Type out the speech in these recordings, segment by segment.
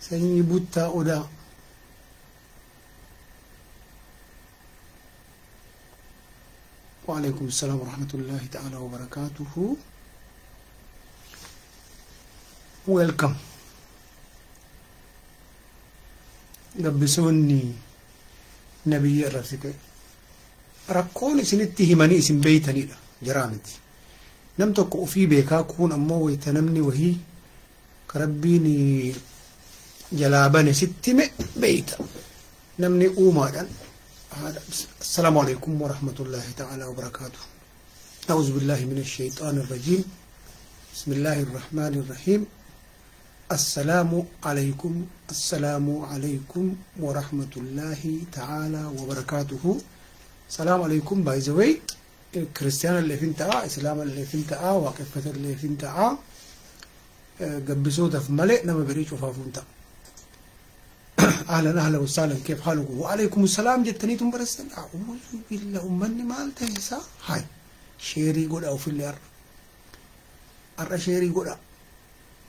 سني بوتا أولا وعليكم السلام ورحمة الله تعالى وبركاته ويلكم لبسوني نبي الرسول ركون سنتي هماني اسم بيتني جرامتي نمتك في بيكا كون أمو يتنمني وهي rabbiin jalaa bane sitti hime beeyta namni السلام عليكم ورحمة الله تعالى وبركاته. أعوذ بالله من الشيطان الرجيم. بسم الله الرحمن الرحيم. السلام عليكم. السلام عليكم ورحمة الله تعالى وبركاته. السلام عليكم باي ذا واي كريستيان اللي فينتا إسلام اللي فينتا واقفة اللي gabbisootaaf malee nama birii cufaafuu hin ta'a. Ahlan ahlan saalan keef haala gubu alaykum salaam jettaniitu barreessan billa ummanni maal ta'e isaa haay sheerii godha ofillee har'a. Har'a sheerii godha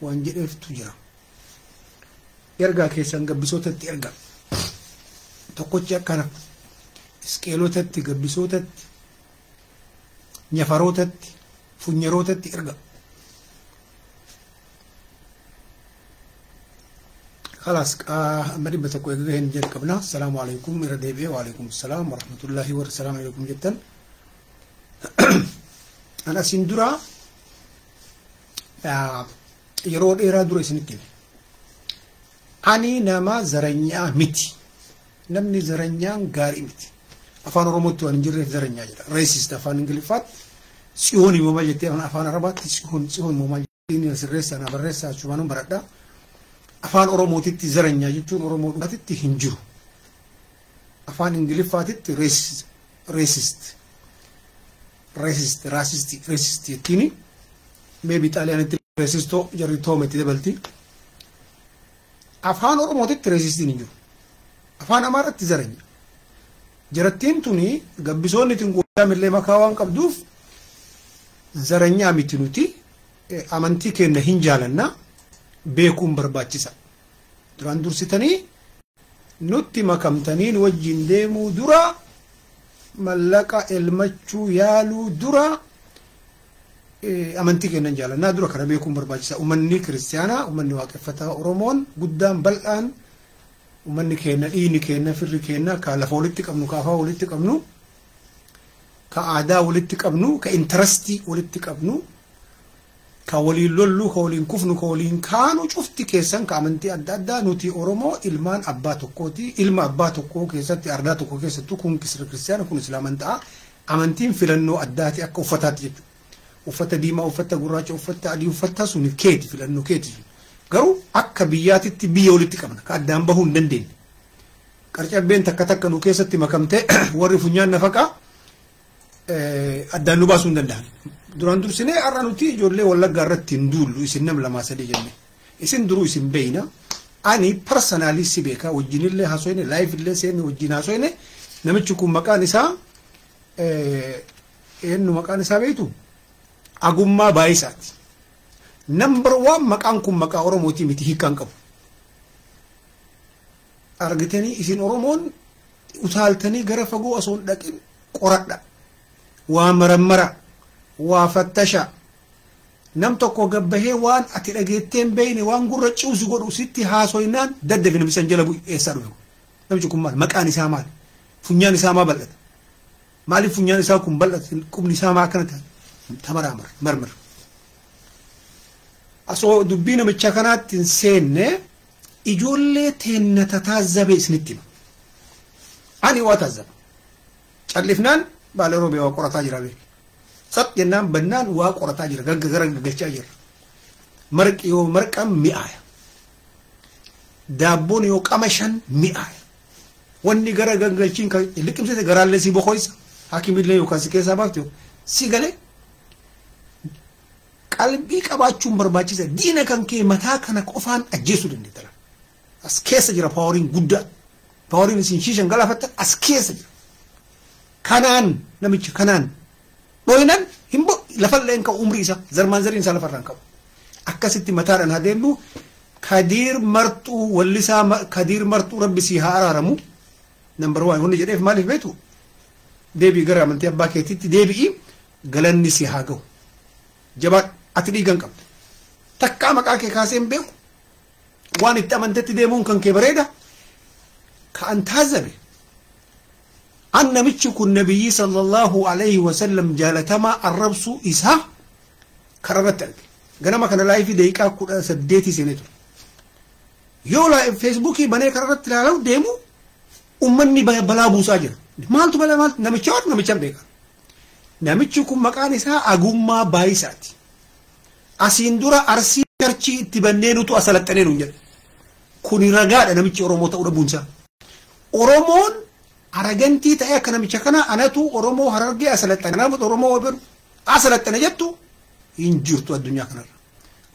waan jedheeftu jira. Ergaa keessan gabbisootatti erga tokkochi akkana isqeelotatti gabbisootatti nyafarootatti funyarootatti erga. ካላስ መዲን በተኮ ግህን ጀቅብና ሰላሙ አለይኩም ረዴቤ ወአለይኩም ሰላም ወረሕመቱላሂ ወሰላም አለይኩም ጀተን anasin dura yeroo dheeraa dura isin kenne ani nama zaranyaa miti namni zaranyaan gaarii miti afaan oromootti waan hin jirreef zaranyaa jedha reesist afaan ingiliffaatti tsiyoon himumaa jettee afaan arabaatti tsiyoon tsiyoon himumaa jettee sirreessaa na barreessaa achumaan baradhaa afaan oromootitti zaranyaa jechuun oromoo dhugaatitti hin jiru. Afaan ingiliffaatitti reesist reesist raasist reesist jettiini meebi xaaliyaanitti reesistoo jarri toometti dabalti. Afaan oromootitti reesistiin hin jiru. Afaan amaaratti zaranya jarattiin tuni gabbisoonni tun godaamillee makaa waan qabduuf zaranyaa miti nuti amantii keenna hin jaalanna beekuun barbaachisa. Duraan dursitanii nutti makamtaniin wajjin deemuu dura mallaqa elmachuu yaaluu dura amantii kennan jaalannaa dura kana beekuun barbaachisa. Ummanni kiristiyaanaa ummanni waaqeffataa oromoon guddaan bal'aan ummanni keenna dhiini keenna firri keenna ka lafa walitti qabnu ka afaa walitti qabnu ka aadaa walitti qabnu ka intarastii walitti qabnu ka waliin lollu ka waliin kufnu ka waliin kaanu cufti keessan ka amantii adda addaa nuti oromoo ilmaan abbaa tokkooti ilma abbaa tokkoo keessatti ardaa tokko keessattuu kun kiristiyaana kun islaaman ta'a amantiin filannoo addaati akka uffataatti jechuudha. uffata diimaa uffata gurraacha uffata adii uffata sun keeti filannoo keeti garuu akka biyyaatitti biyya walitti qabna ka addaan bahuu hin dandeenye qarcabbeen takka takka nu keessatti makamtee warri funyaan nafaqaa addaan nu baasuu hin danda'an duraan dursinee har'a nuti ijoollee wallaggaa irratti hin duullu isin nam lamaa sadii jenne isin duruu isin beeyna ani parsanaalii si beekaa wajjinillee haasoyne laayifillee seenne wajjin haasoyne namichi kun maqaan isaa eenyu maqaan isaa beeytu agummaa baay'isaati. Nambar waan maqaan kun maqaa Oromootii miti hiikaan qabu. Argitanii isin Oromoon utaaltanii gara fagoo osoo hin dhaqin qoradha. Waa marammara, waa fattasha. Nam tokko gabbahee waan ati dhageetteen beeyne waan gurra ciusu godhu sitti haasoynaan daddabi namisan jala eessaa dhufe. Namichi kun maal? Maqaan isaa maal? Funyaan isaa maa bal'ata? Maaliif funyaan isaa kun bal'ata? Qubni isaa maa akkana ta'a? tamaramar marmar asoo dubbii namicha kanaatti hin seenne ijoollee teenna tataazabe isinitti hima ani waa taazaba callifnaan baala roobee waa qorataa jira beek sat jennaan bannaan waa qorataa jira gagga gara gaggalchaa jira marqi yoo marqan mi'aaya daabboon yoo qama shan mi'aaya wanni gara gaggalchiin kan liqimsite garaallee si boqoysa hakimillee yookaan si keessaa baafte si galee qalbii qabaachuun barbaachisa diina kan kee mataa kana qofaan ajjeesuu dandeetta as keessa jira paawariin guddaa paawariin isin shiishan galaafattan as keessa jira kanaan namicha kanaan dhoyinan hin bo lafallee hin qabu umrii isaa zarmaan zariin isaa lafarraan qabu akkasitti mataadhaan adeemnu kadiir marxuu wallisaa kadiir marxuu rabbi sii haa araaramu nambar waan hundi jedheef maaliif beetu deebii gara amantii abbaa keetitti deebi'i galanni si haa ga'u jabaa ati dhiigan qabda takkaa maqaa kee kaasee hin beeku waan itti amantetti deemuun kan kee bareeda ka an taazabe an namichi kun nabiyyi sallallahu alaihi wasallam jaalatamaa arrabsuu isaa kararratti arge ganama kana laayifii daqiiqaa kudha saddeetii seenee ture yoo feesbuukii banee kararratti ilaalau deemu ummanni balaa buusaa jira maaltu balaa maaltu namicha waan namicha beeka namichi kun maqaan isaa agummaa baayisaati asiin dura arsii garchii itti bannee nutu asalaxanee nuun jedhe kuni ragaadha namichi oromoo ta'uu dhabuunsaa oromoon አረገንቲ ተኤ አከነሚቸ ከና አነቱ ኦሮሞ ሀረርጌ አሰለጠነ ናሙ ኦሮሞ ወበዱ አሰለጠነ ጀቱ ሂንጅርቱ አዱኛ ከነራ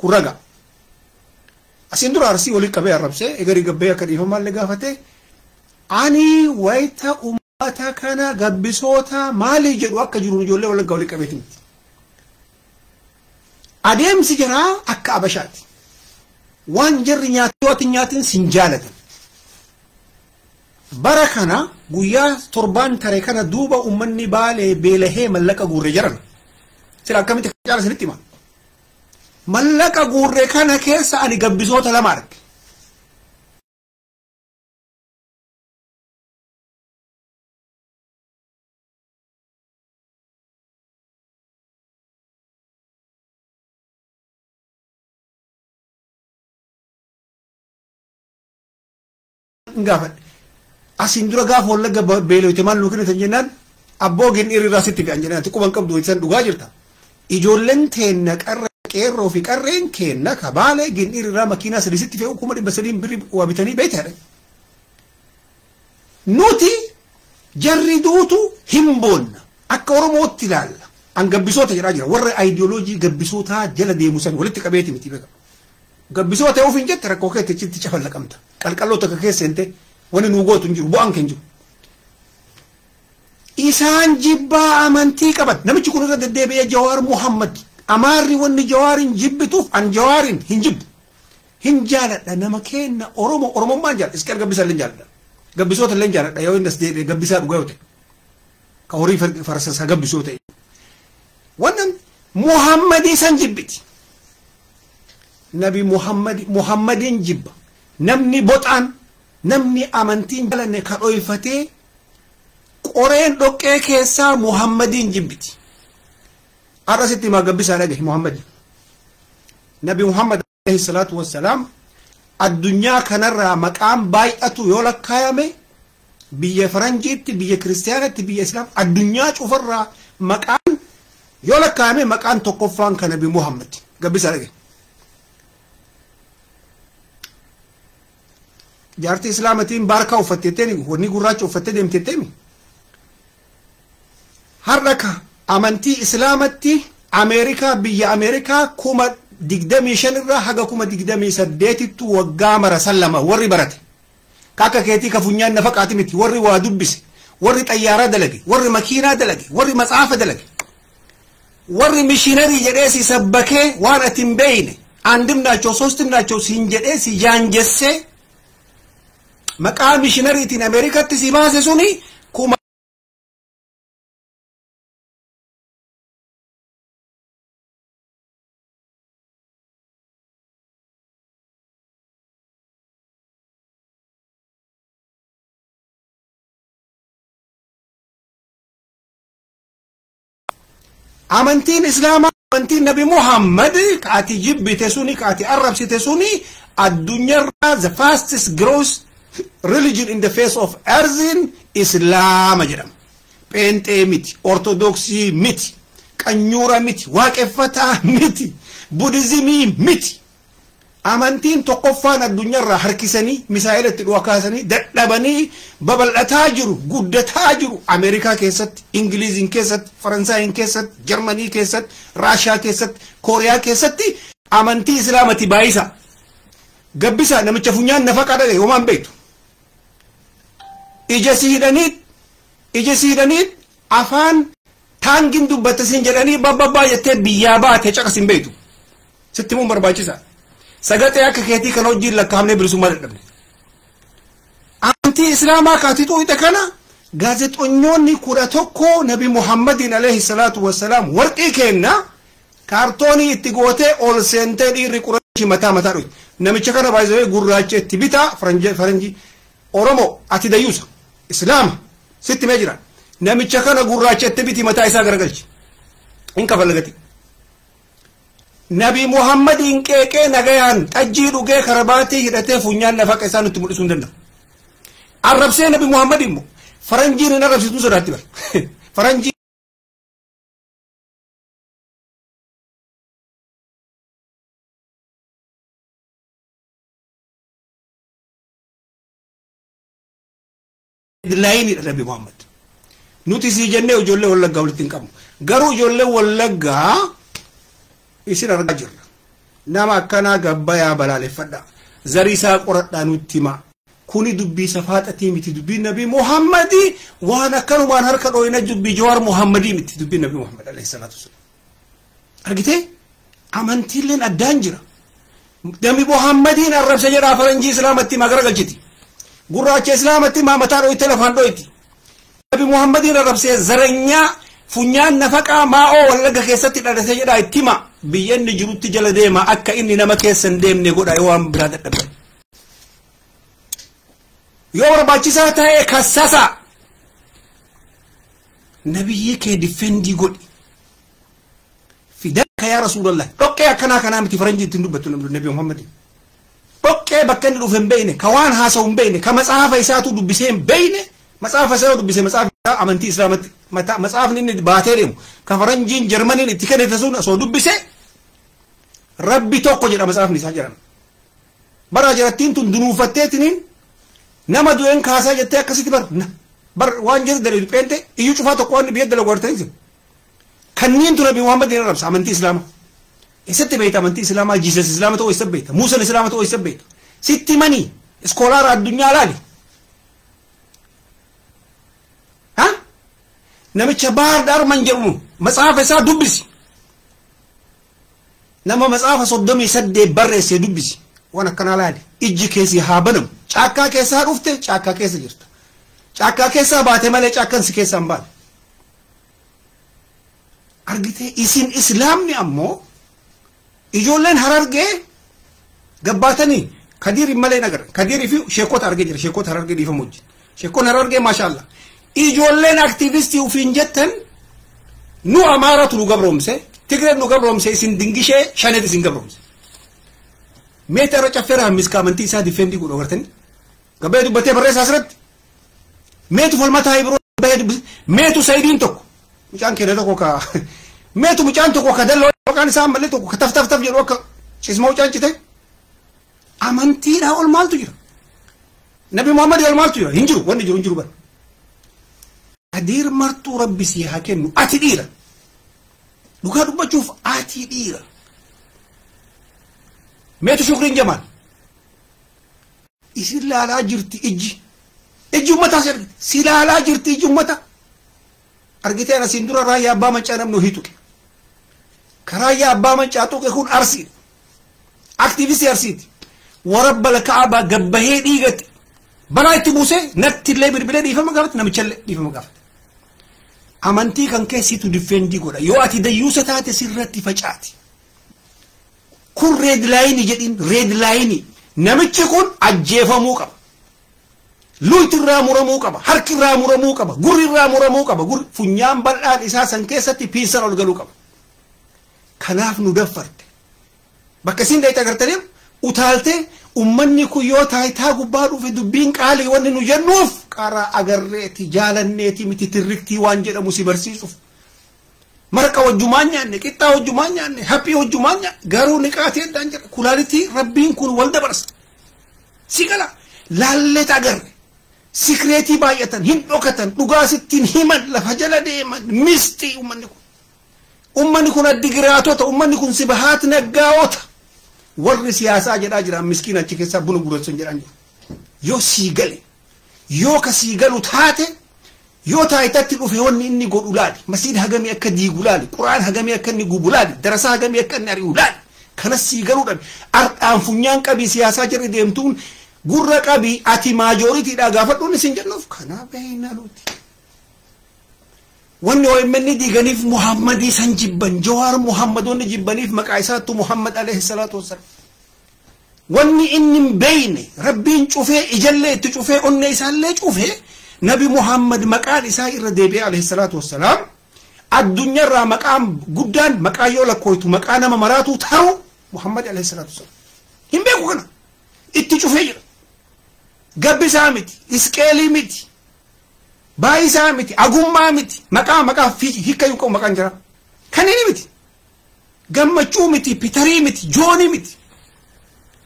ኩረጋ አሲን አርሲ ወሊ ቀበ አረብሴ እገሪ ገበያ ከዲፈማል ጋፈቴ አኒ ወይተ ኡማታ ከና ገቢሶታ ማሊ ጀዱ አከ ጅሩ ጆሌ ወለጋ ወሊ ቀቤት አዴምሲ ጀራ አካ አበሻት ዋን ጀር ኛቱ አትኛትን ሲንጃለተን bara kana guyyaa torbaan tare kana duuba ummanni baalee beelahee mallaqa guurre jaran. Sila akkamitti caala sinitti hima? Mallaqa guurre kana keessa ani gabbisoota lama arge. Gaafadhe asiin dura gaafa wallagga beeloyte maal nuu kennitan jennaan abboo gin irraa sitti fe'an jedhan ati quban qabdu isan dhugaa jirta. Ijoolleen teenna qarra qeerroo fi qarreen keenna ka baalee gin irraa makiinaa sadii sitti fe'u kuma dhibba sadiin birri waa bitanii beektaadha nuti jarri duutu hin boonna. Akka oromootti ilaalla. An gabbisoota jedhaa jira. Warra aayidiyooloojii gabbisootaa jala deemu san walitti qabeeti miti beeka gabbisoota ta'uuf hin jette rakkoo keetti achitti cafallaqamta. Qalqalloo takka keessa hinte wani nuu gootu hin jiru bu'aan keen jiru. Isaan jibbaa amantii qaban namichi kun irra deddeebi'ee Jawaar Muhammad amaarri wanni Jawaarin jibbituuf an Jawaarin hin jibbu. Hin jaaladha nama keenna Oromoo Oromummaan jaaladha iskal gabbisa illee jaaladha. Gabbisoota illee jaaladha yoo indas deebi'ee gabbisaa dhugaa yoo ta'e. Ka horii farsasaa gabbisoo ta'e. Wannan Muhammadii san jibbiti. Nabi Muhammadi Muhammadin jibba. Namni boxaan namni amantiin jalanne ka dhoyfatee qoreen dhoqqee keessaa muhammadiin jibbiti arrasitti himaa gabbisaa dhagahe muhammadi nabi muhammad alayhi salaatu wassalaam addunyaa kanarraa maqaan baay'atu yoo lakkaayame biyya faranjiitti biyya kiristiyaanatti biyya islaam addunyaa cufarraa maqaan yoo lakkaayame maqaan tokkoffaan ka nabi muhammad gabbisaa dhagahe jaartii islaamatiin e baarkaa uffatteeteen wanni gurraacha uffattee deemteeteemi. Har'a ka amantii islaamatti e Ameerikaa biyya Ameerikaa kuma digdamii shan irraa haga kuma digdamii saddeetittu waggaa marasan lama warri barate. Akka keetii ka funyaan nafa qaati miti warri waa dubbise warri xayyaaraa dalage warri makiinaa dalage warri matsaafa dalage. warri mishiinarii jedhee si sabbakee waan ati hin beeyne aandim naachoo soostim naachoo siin jedhee si jaanjessee مكان ميشنري تين أمريكا تسيما سوني؟ كوما امانتين إسلام امانتين نبي محمد كأتي جيب تسوني كأتي عرب سي تسوني الدنيا the fastest growth religion in the face of earth islaama jedhama pheenxee miti ortodoksii miti qanyuura miti waaqeffataa miti budizimii miti amantiin tokkoffaan addunyaarraa harkisanii misaa'ilatti dhuwa kaasanii dadhabanii babal'ataa jiru guddataa jiru ameerikaa keessatti ingiliiziin keessatti faransaayiin keessatti jarmanii keessatti raashaa keessatti kooriyaa keessatti amantii islaamati baay'isa gabbisa namicha funyaan nafa qadhale homaan beektu ija si hidhaniit ija si hidhaniit afaan taangin dubbatte sin jedhanii babbabbaa jettee biyyaa baate caqas hin beektu sitti mun barbaachisa Sagatee akka keetii kana wajjin lakkaa'amnee bilisummaa dadhabne. Amantii Islaamaa kaatii xuuxe kana gaazexoonyoonni kudha tokko Nabi Muhammadiin alayhi salaatu wassalaam warqii kenna kaartoonii itti gootee ol seentee dhiirri qurashi mataa mataa dhufe. Namicha kana baay'isee gurraacha itti bitaa faranjii Oromoo ati dayyuusa Sitti mee jira. Namicha kana gurraacha itti biti mataa isaa garagalchi. In kafallagati. Nabi Muhammadiin qeeqee nagayaan xajjii dhugee karabaatii hidhatee funyaan nafaqa isaa nutti mul'isuu hin danda'u. Arrabsee Nabi Muhammad immoo faranjiin hin arrabsituu sodaatti bara. Faranjii laayiniidha Nabi Muhammad. Nuti sii jennee ijoollee wallaggaa walitti hin qabnu. Garuu ijoollee wallaggaa isin argaa jirra. Nama akkanaa gabbayaa balaaleffadha. Zarii isaa qoradhaa nutti himaa. Kuni dubbii safaaxatii miti dubbii Nabi Muhammadi waan akkanumaan harka dhooyina dubbii Jawaar Muhammadii miti dubbii Nabi Muhammad alayhi salaatu wasallam. Argitee amantiilleen addaan jira. Nabi Muhammadiin arrabsa jedhaa faranjii islaamatti himaa garagalchiti. Gurraacha islaamatti himaa mataa dhooyite lafaan dhooyti. Nabi Muhammadiin arrabsee zaranyaa funyaan nafaqaa maa'oo wallagga keessatti dhalatee jedhaa itti hima biyya inni jirutti jala deema akka inni nama keessa hin deemne godha yoo waan biraa dadhabame. Yoo barbaachisaa ta'e kassasa nabiyyi kee difendii godhi. Fidaka yaa Rasuulallah dhoqqee akkanaa kanaa miti faranjii ittiin dubbattu Nabi Muhammadin. Dhoqqee bakka inni dhufe hin beeyne ka waan haasa'u hin beeyne ka matsaafa isaatu dubbisee hin beeyne matsaafa isaa dubbise matsaafa amantii islaamatti matsaafni inni baatee deemu ka faranjiin jarmaniin itti kennite sun osoo dubbise rabbi tokko jedha matsaafni isaa jedhan. Bara jarattiin tun dunuufatteetiniin nama du'een kaasaa jettee akkasitti bar bar waan jedhu dalagu pheente iyyuu cufaa tokko waan biyya dalagu artanii jiru. Kanniin tu Nabi Muhammad hin arrabsa amantii islaamaa. Eessatti beekta amantii islaamaa jiisas islaama ta'uu eessa beekta muusan islaama ta'uu eessa beekta sitti manii iskoolaara addunyaa laali. Namicha baar darman jedhamu matsaafa isaa dubbisi. Nama matsaafa soddomii saddeet barreessee dubbisi. Waan akkanaa laali. Ijji keessi haa banamu. Caakkaa keessaa dhufte caakkaa keessa jirta. Caakkaa keessaa baate malee caakkaan si keessaa hin baane. Argitee isin islaamni ammoo ijoolleen harargee gabbaatanii kadiir malee nagar kadiirii fi sheekota argee jira sheekota harargee dhiifamu wajjin. Sheekonni harargee maashaallah. Ijoolleen aktiivistii ufiin jettan nu amaaratu nu gabroomse Tigreen nu gabroomse isin dingishee shanet isin gabroomse. meeta irra caffeera hammiska amantii isaa difeendii godhu agartanii gabbee dubbatee barreessaa asirratti meetu falmataa ibiroo gabbee dubbise meetu sayidiin tokko mucaan keenya tokko ka meetu mucaan tokko ka dalloo maqaan isaa ammallee tokko taf taf taf jedhu akka cisma mucaan cite amantiidhaa ol maaltu jira nabi muhammad ol maaltu jira hin jiru wanni jiru hin jiru bara adiir martuu rabbi sii haa kennu ati dhiira dhugaa dubbachuuf ati dhiira meetu shukriin jamaal isin laalaa jirti ijji. Ijji ummataa si laalaa jirti ijji ummata. Argiteen asiin dura raayyaa abbaa mancaa namni ohii tuqe karaayyaa abbaa mancaa tuqe kun arsii aktiivistii arsiiti warabba lakaabaa gabbahee dhiigate balaa itti buusee natti illee bilbilee dhiifama gaafate namichallee dhiifama gaafate amantii kan keessitu difeendii godha yoo ati dayyuusa taate sirratti facaati kun reed laayinii jedhin reed laayinii namichi kun ajjeefamuu qaba luyti irraa muramuu qaba harki irraa muramuu qaba gurri irraa muramuu qaba funyaan bal'aan isaa san keessatti piisan ol galuu qaba kanaaf nu daffarte bakka isin dhayite agartanii utaaltee ummanni kun yoo taayitaa gubbaa dhufe dubbiin qaalii wanni nu jennuuf qaraa agarreeti jaalanneeti miti tirriktii waan jedhamu si barsiisuuf. Marqa wajjumaan nyaanne qixxaa wajjumaan nyaanne haphii wajjumaan nyaanne garuu niqaatee addaan jira kulaalitii rabbiin kun wal dabarsa. Si gala laalleet agarre. Sikreetii baay'atan hin dhokatan dhugaa sittiin himan lafa jala deeman mistii ummanni kun ummanni kun addigiraatota ummanni kun sibahaat naggaa'ota warri siyaasaa jedhaa jiran miskiin achi keessaa buna gurguratan jedhan jiru. Yoo sii gale yoo ka sii galu taate yoo taayitatti dhufe wanni inni godhu laali. Masiid hagamii akka diigu laali quraan hagamii akka inni gubu laali darasaa hagamii akka inni ari'u laali. Kanas sii galuu dhabe ardhaan funyaan qabii siyaasaa jirri deemtuun gurra qabii ati maajooritiidha gaafadhuun isin jennuuf. Kanaa beeyna nuti. Wanni OMN diiganiif Muhammadii san jibban Jawaar Muhammadoonni jibbaniif maqaa isaattu Muhammad alayhi salaatu wassalaam. Wanni inni hin beeyne rabbiin cufee ijallee itti cufee onnee isaallee cufee nabi Muhammad maqaan isaa irra deebi'ee alayhi salaatu wassalaam addunyaarraa maqaan guddaan maqaa yoo lakkooytu maqaa nama maraatu ta'u Muhammad alayhi salaatu wassalaam. Hin beeku kana itti cufee jira. Gabbisaa miti, isqeelii miti, baayisaa miti agummaa miti maqaa maqaa hiika hin qabu maqaan jira kanneen miti gammachuu miti pitarii miti joonii miti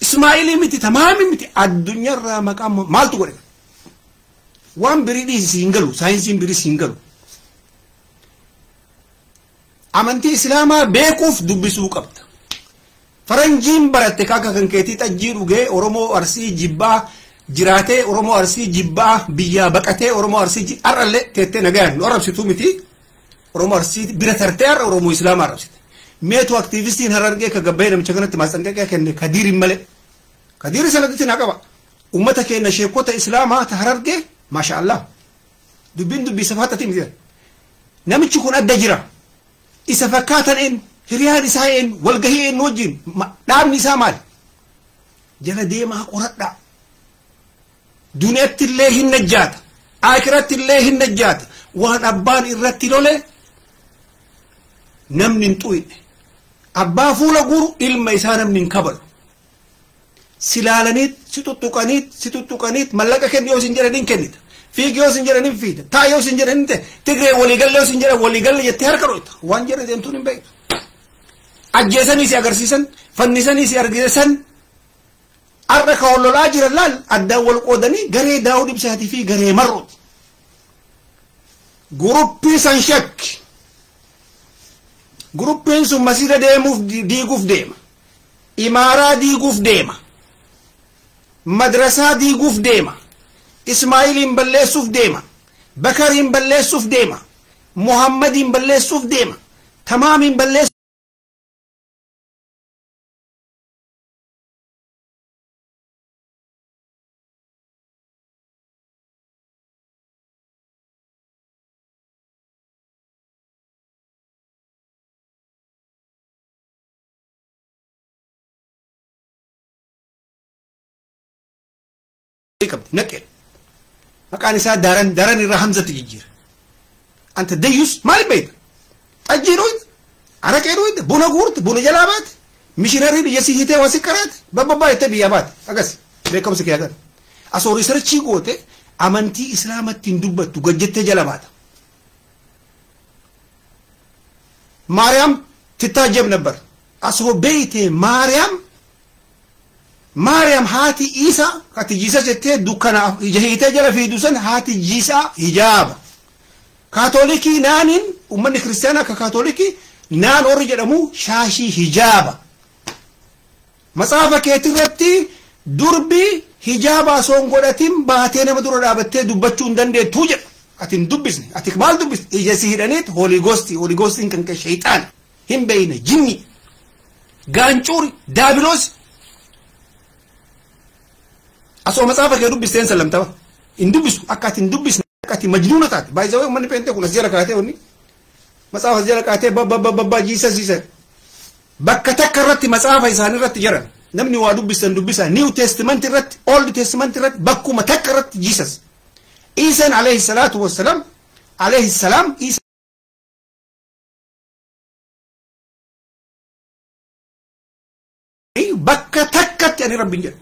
ismaa'ilii miti tamaamii miti addunyaarraa maqaa maaltu godhe waan birii dhiisi hin galu saayinsiin birii hin galu amantii islaamaa beekuuf dubbisuu qabda faranjiin baratte akka kan keetii xajjii dhugee oromoo arsii jibbaa جراتي أورمو أرسي جبا بيا بكتي أورمو أرسي أرلة تتة نجان أرب ستو متي أورمو أرسي بيرثرتر أورمو إسلام أرب ست ميت وأكتيفيستين هرارجع كعبين مشكلة تماسن كه كهني كدير إملة كدير سلطة نكبا أمتك هي نشيبكو تإسلام ها تهرارجع ما شاء الله دوبين دوب بصفات تيمزير نامي تكون أدجرة إسفكاتن إن هريان إسحاق إن والجهي إن نوجين دام نسامال جل ديمه قرطة duniyatti illee hin najjaata aakiratti illee hin najjaata waan abbaan irratti lole namni hin xuyne abbaa fuula guru ilma isaa namni hin kabalu si laalaniit si tuttuqaniit si tuttuqaniit mallaqa kenni yoo sin jedhaniin kennita fiigi yoo sin jedhaniin fiida taa yoo sin jedhaniin ta'e tigree waliigalle yoo sin jedhan waliigalle jettee harka dhoyta waan jedhe deemtuun hin beektu ajjeesanii si agarsiisan fannisanii si argisan arra ka lolaa jiran laal addaan wal qoodanii garee daawud ibsaatii fi garee marrooti. Guruppii san shakki. Guruppiin sun masira deemuuf diiguuf deema. Imaaraa diiguuf deema. Madrasaa diiguuf deema. Ismaa'iliin balleessuuf deema. Bakariin balleessuuf deema. Muhammadiin balleessuuf deema. Tamaamiin balleessuuf anta dayyus maaliif beekta xajjii dhuyte araqee dhuyte buna guurte buna jalaa baate mishinarrii biyya si hiitee wasi qaraate babbabbaa jettee biyyaa baate agas beekamsi kee agar asoo riisarchii goote amantii islaamatti hin dubbattu gajjettee jala baata maariyaam ትታጀብ ነበር አስሆ ቤይቴ ማርያም maariyaam haati isa ati jiisa jettee dukkana hiitee jala fiidu san haati jiisa hijaaba. Kaatolikii naaniin ummanni kiristaanaa akka kaatolikii naan warri jedhamu shaashii hijaaba. Matsaafa keetirratti durbi hijaaba osoo hin godhatin baatee nama dura dhaabattee dubbachuu hin dandeettuu jedha. Ati hin dubbisne ati maal dubbisne? Ija si hidhaniit hooligoostii hooligoostiin kan kee shayxaan hin beeyne jinni. Gaancuuri daabiloosi asoo matsaafa kee dubbisteen sallamtama hin dubbisu akka ati hin dubbisne akka ati majnuuna taate baay'isawee uummanni peentee kun as jala kaatee onni matsaafa as jala kaatee babba jiisa jiisa bakka takka irratti matsaafa isaanii irratti jiran namni waa dubbisan dubbisa niw teestimanti irratti ooldi teestimanti irratti bakkuma takka irratti jiisas iisan alayhi salaatu wassalaam alayhi salaam isa bakka takkatti ani rabbiin jedha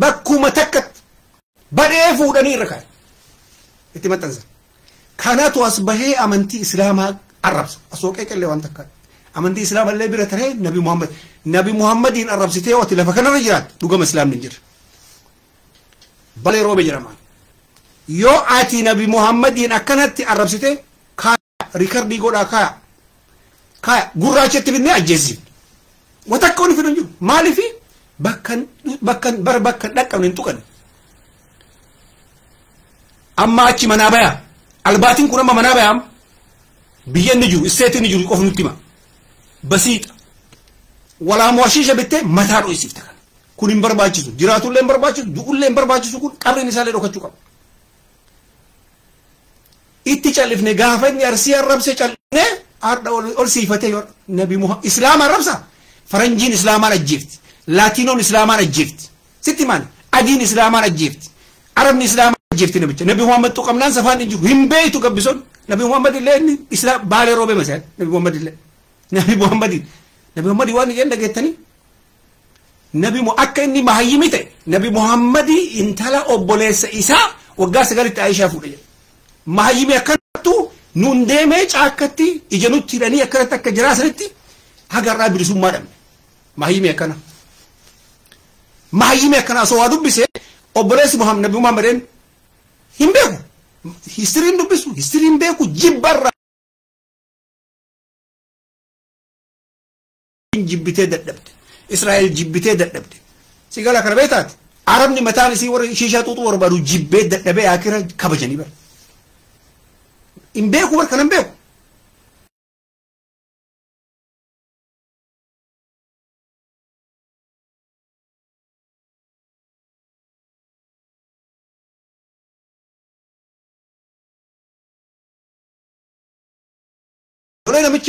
bakkuma takkatti badhee fuudhanii irra kaa'e itti maxxansan kanatu as bahee amantii islaamaa arrabsa asoo qeeqallee waan takkaa amantii islaamaa illee bira taree nabi muhammad nabi muhammadiin arrabsitee ati lafa kanarra jiraatte dhugama islaamni hin jirre balee roobe jedhamaan yoo ati nabi muhammadiin akkanatti arrabsitee kaaya rikardii godhaa kaaya kaaya gurraachatti binnee ajjeesifne watakka wani fidan jiru maalifi bakkan bara bakkan dhaqqabne hin tuqanne amma achi manaa baya albaatiin kun amma manaa bayaam biyya inni jiru isteetii inni jiru qofa nutti hima basiixa walaamoo hashiisha bittee mataa dho'isiifte kana. Kun hin barbaachisu. Jiraatullee hin barbaachisu. Du'ullee hin barbaachisu kun qabriin isaallee dhokachuu qaba. Itti callifne gaafa inni arsii arrabse callifne har'a ol siifatee nabi Muhammad islaama arrabsa. Faranjiin islaamaan ajjeefti. Laatiinoon islaamaan ajjeefti. Sitti maali? Adiin islaamaan ajjeefti. Arabni islaamaan ajjeefti nabicha. Nabi Muhammad tuqamnaan safaan hin jiru. Hin beeytu gabbisoon. Nabi Muhammad illee inni islaam baalee roobee masaan. Nabi Muhammad illee. Nabi Muhammad Nabi Muhammad waan ijaan dhageettanii. Nabi akka inni mahayyimi ta'e. Nabi Muhammad intala obboleessa isaa waggaa sagalitti Aishaa fuudhe jedhe. Mahayyimi akkanattu nuun deemee caakkatti ija nutti hidhanii akkanatti akka jiraasanitti hagarraa bilisummaa dhabne. Mahayyimi akkana. Mahayyimi akkana osoo waa dubbise obboleessi Nabi Muhammadeen hin beeku. Histiriin dubbisu histiriin beeku jibbarra. Jibbitee dadhabde. Israa'el jibbitee dadhabde. Sigala kana beektaati. Arabni mataan isii warra shiishaa xuuxuu barbaadu jibbee dadhabee akira kabajanii bara. Hin beeku bara kana hin beeku.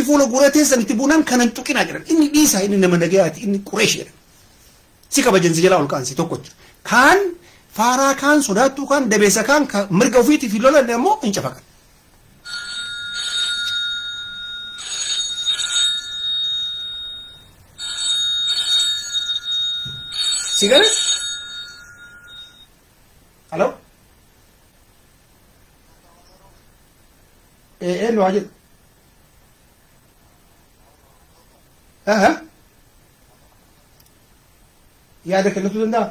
Fuula guuree teessan itti buunaan kanan tuqinaa jedhan inni dhiisaa inni nama nagayaati inni qureeshi jedhan. Si kabajansi jalaa ol kaansi tokkocha. Kaan faaraa kaan sodaattuu kaan dabeessa kaan mirga ofiitiif lolan immoo hin cafaqan. Si gale? Halo? Eh, eh, no hay. Aha. Yaada kennuu danda'a?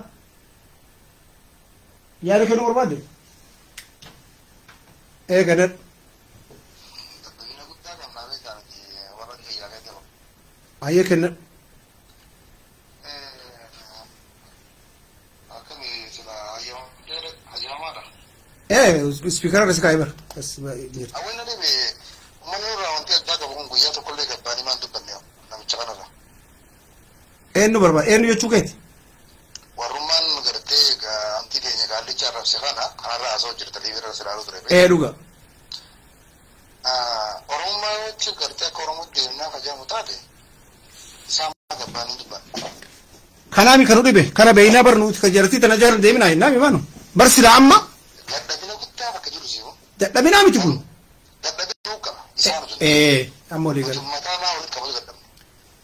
Yaada kennuu barbaadde? Ee gadad. Tajaajila guddaa qabnaa beektaati warra fayyaa jiru. Baay'ee kenna. Akkami sila hayyamaadha. Ee ispiikara irra si kaa'ee bara. Hawwinni dhibe uummanni irraa wanti addaa qabu kun guyyaa tokkollee gabbaanii maan dubbanne namicha kanarra. Eenyu barbaada? Eenyu jechuu keeti? Warrummaan gartee antii keenya gaallicha arrabse kana kanarra haasa'u jirta liibirra silaaluu ture. Ee dhuga. Oromummaa jechuun gartee akka Oromootti deemnaa fayyadamu taate isaan gabbaanii dubbanne. Kanaami kanu dhibe kana beeynaa barnuuti ka jartii tana jaalan deeminaa hin naami maanu. Barsila amma Dadhabina guddaa bakka jiru siimu. dadhabinaa miti kun. Dadhabinuu qaba. Isaan. Ee amma olii gala. Mataa maa walitti qabatu dadhabne.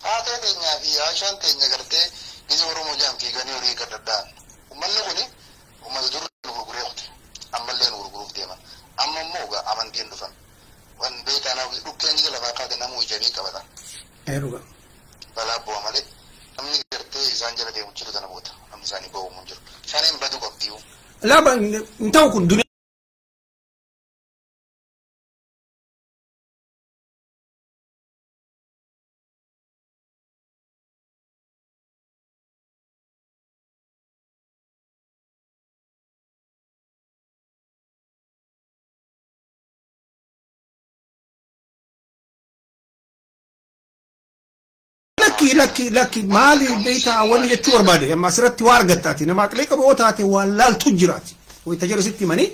Haatee keenyaa fi Aashaan teenya gartee biyya Oromoo jaan fiiganii horii gaddadda'an. Uummanni kuni uummata dur nu gurguree kute. Ammallee nu gurguruuf deeman. Amma immoo egaa amantiin dhufan. Wan beekanaa dhukkeen gida lafaa kaate nama hojjanii qabatan. Ee dhuga. Balaa bu'a malee. Namni gartee isaan jala deemu jiru tana boota. Namni isaanii ba'uu hin jiru. Shaniin badu qabdiyu. Laaba hin ta'u kun duniyaa. lakki lakki lakki maali beeyta wanni jechuu barbaade amma asirratti waa argattaati nama aqlee qabu yoo taate waan laaltu jiraati wayita jara sitti himanii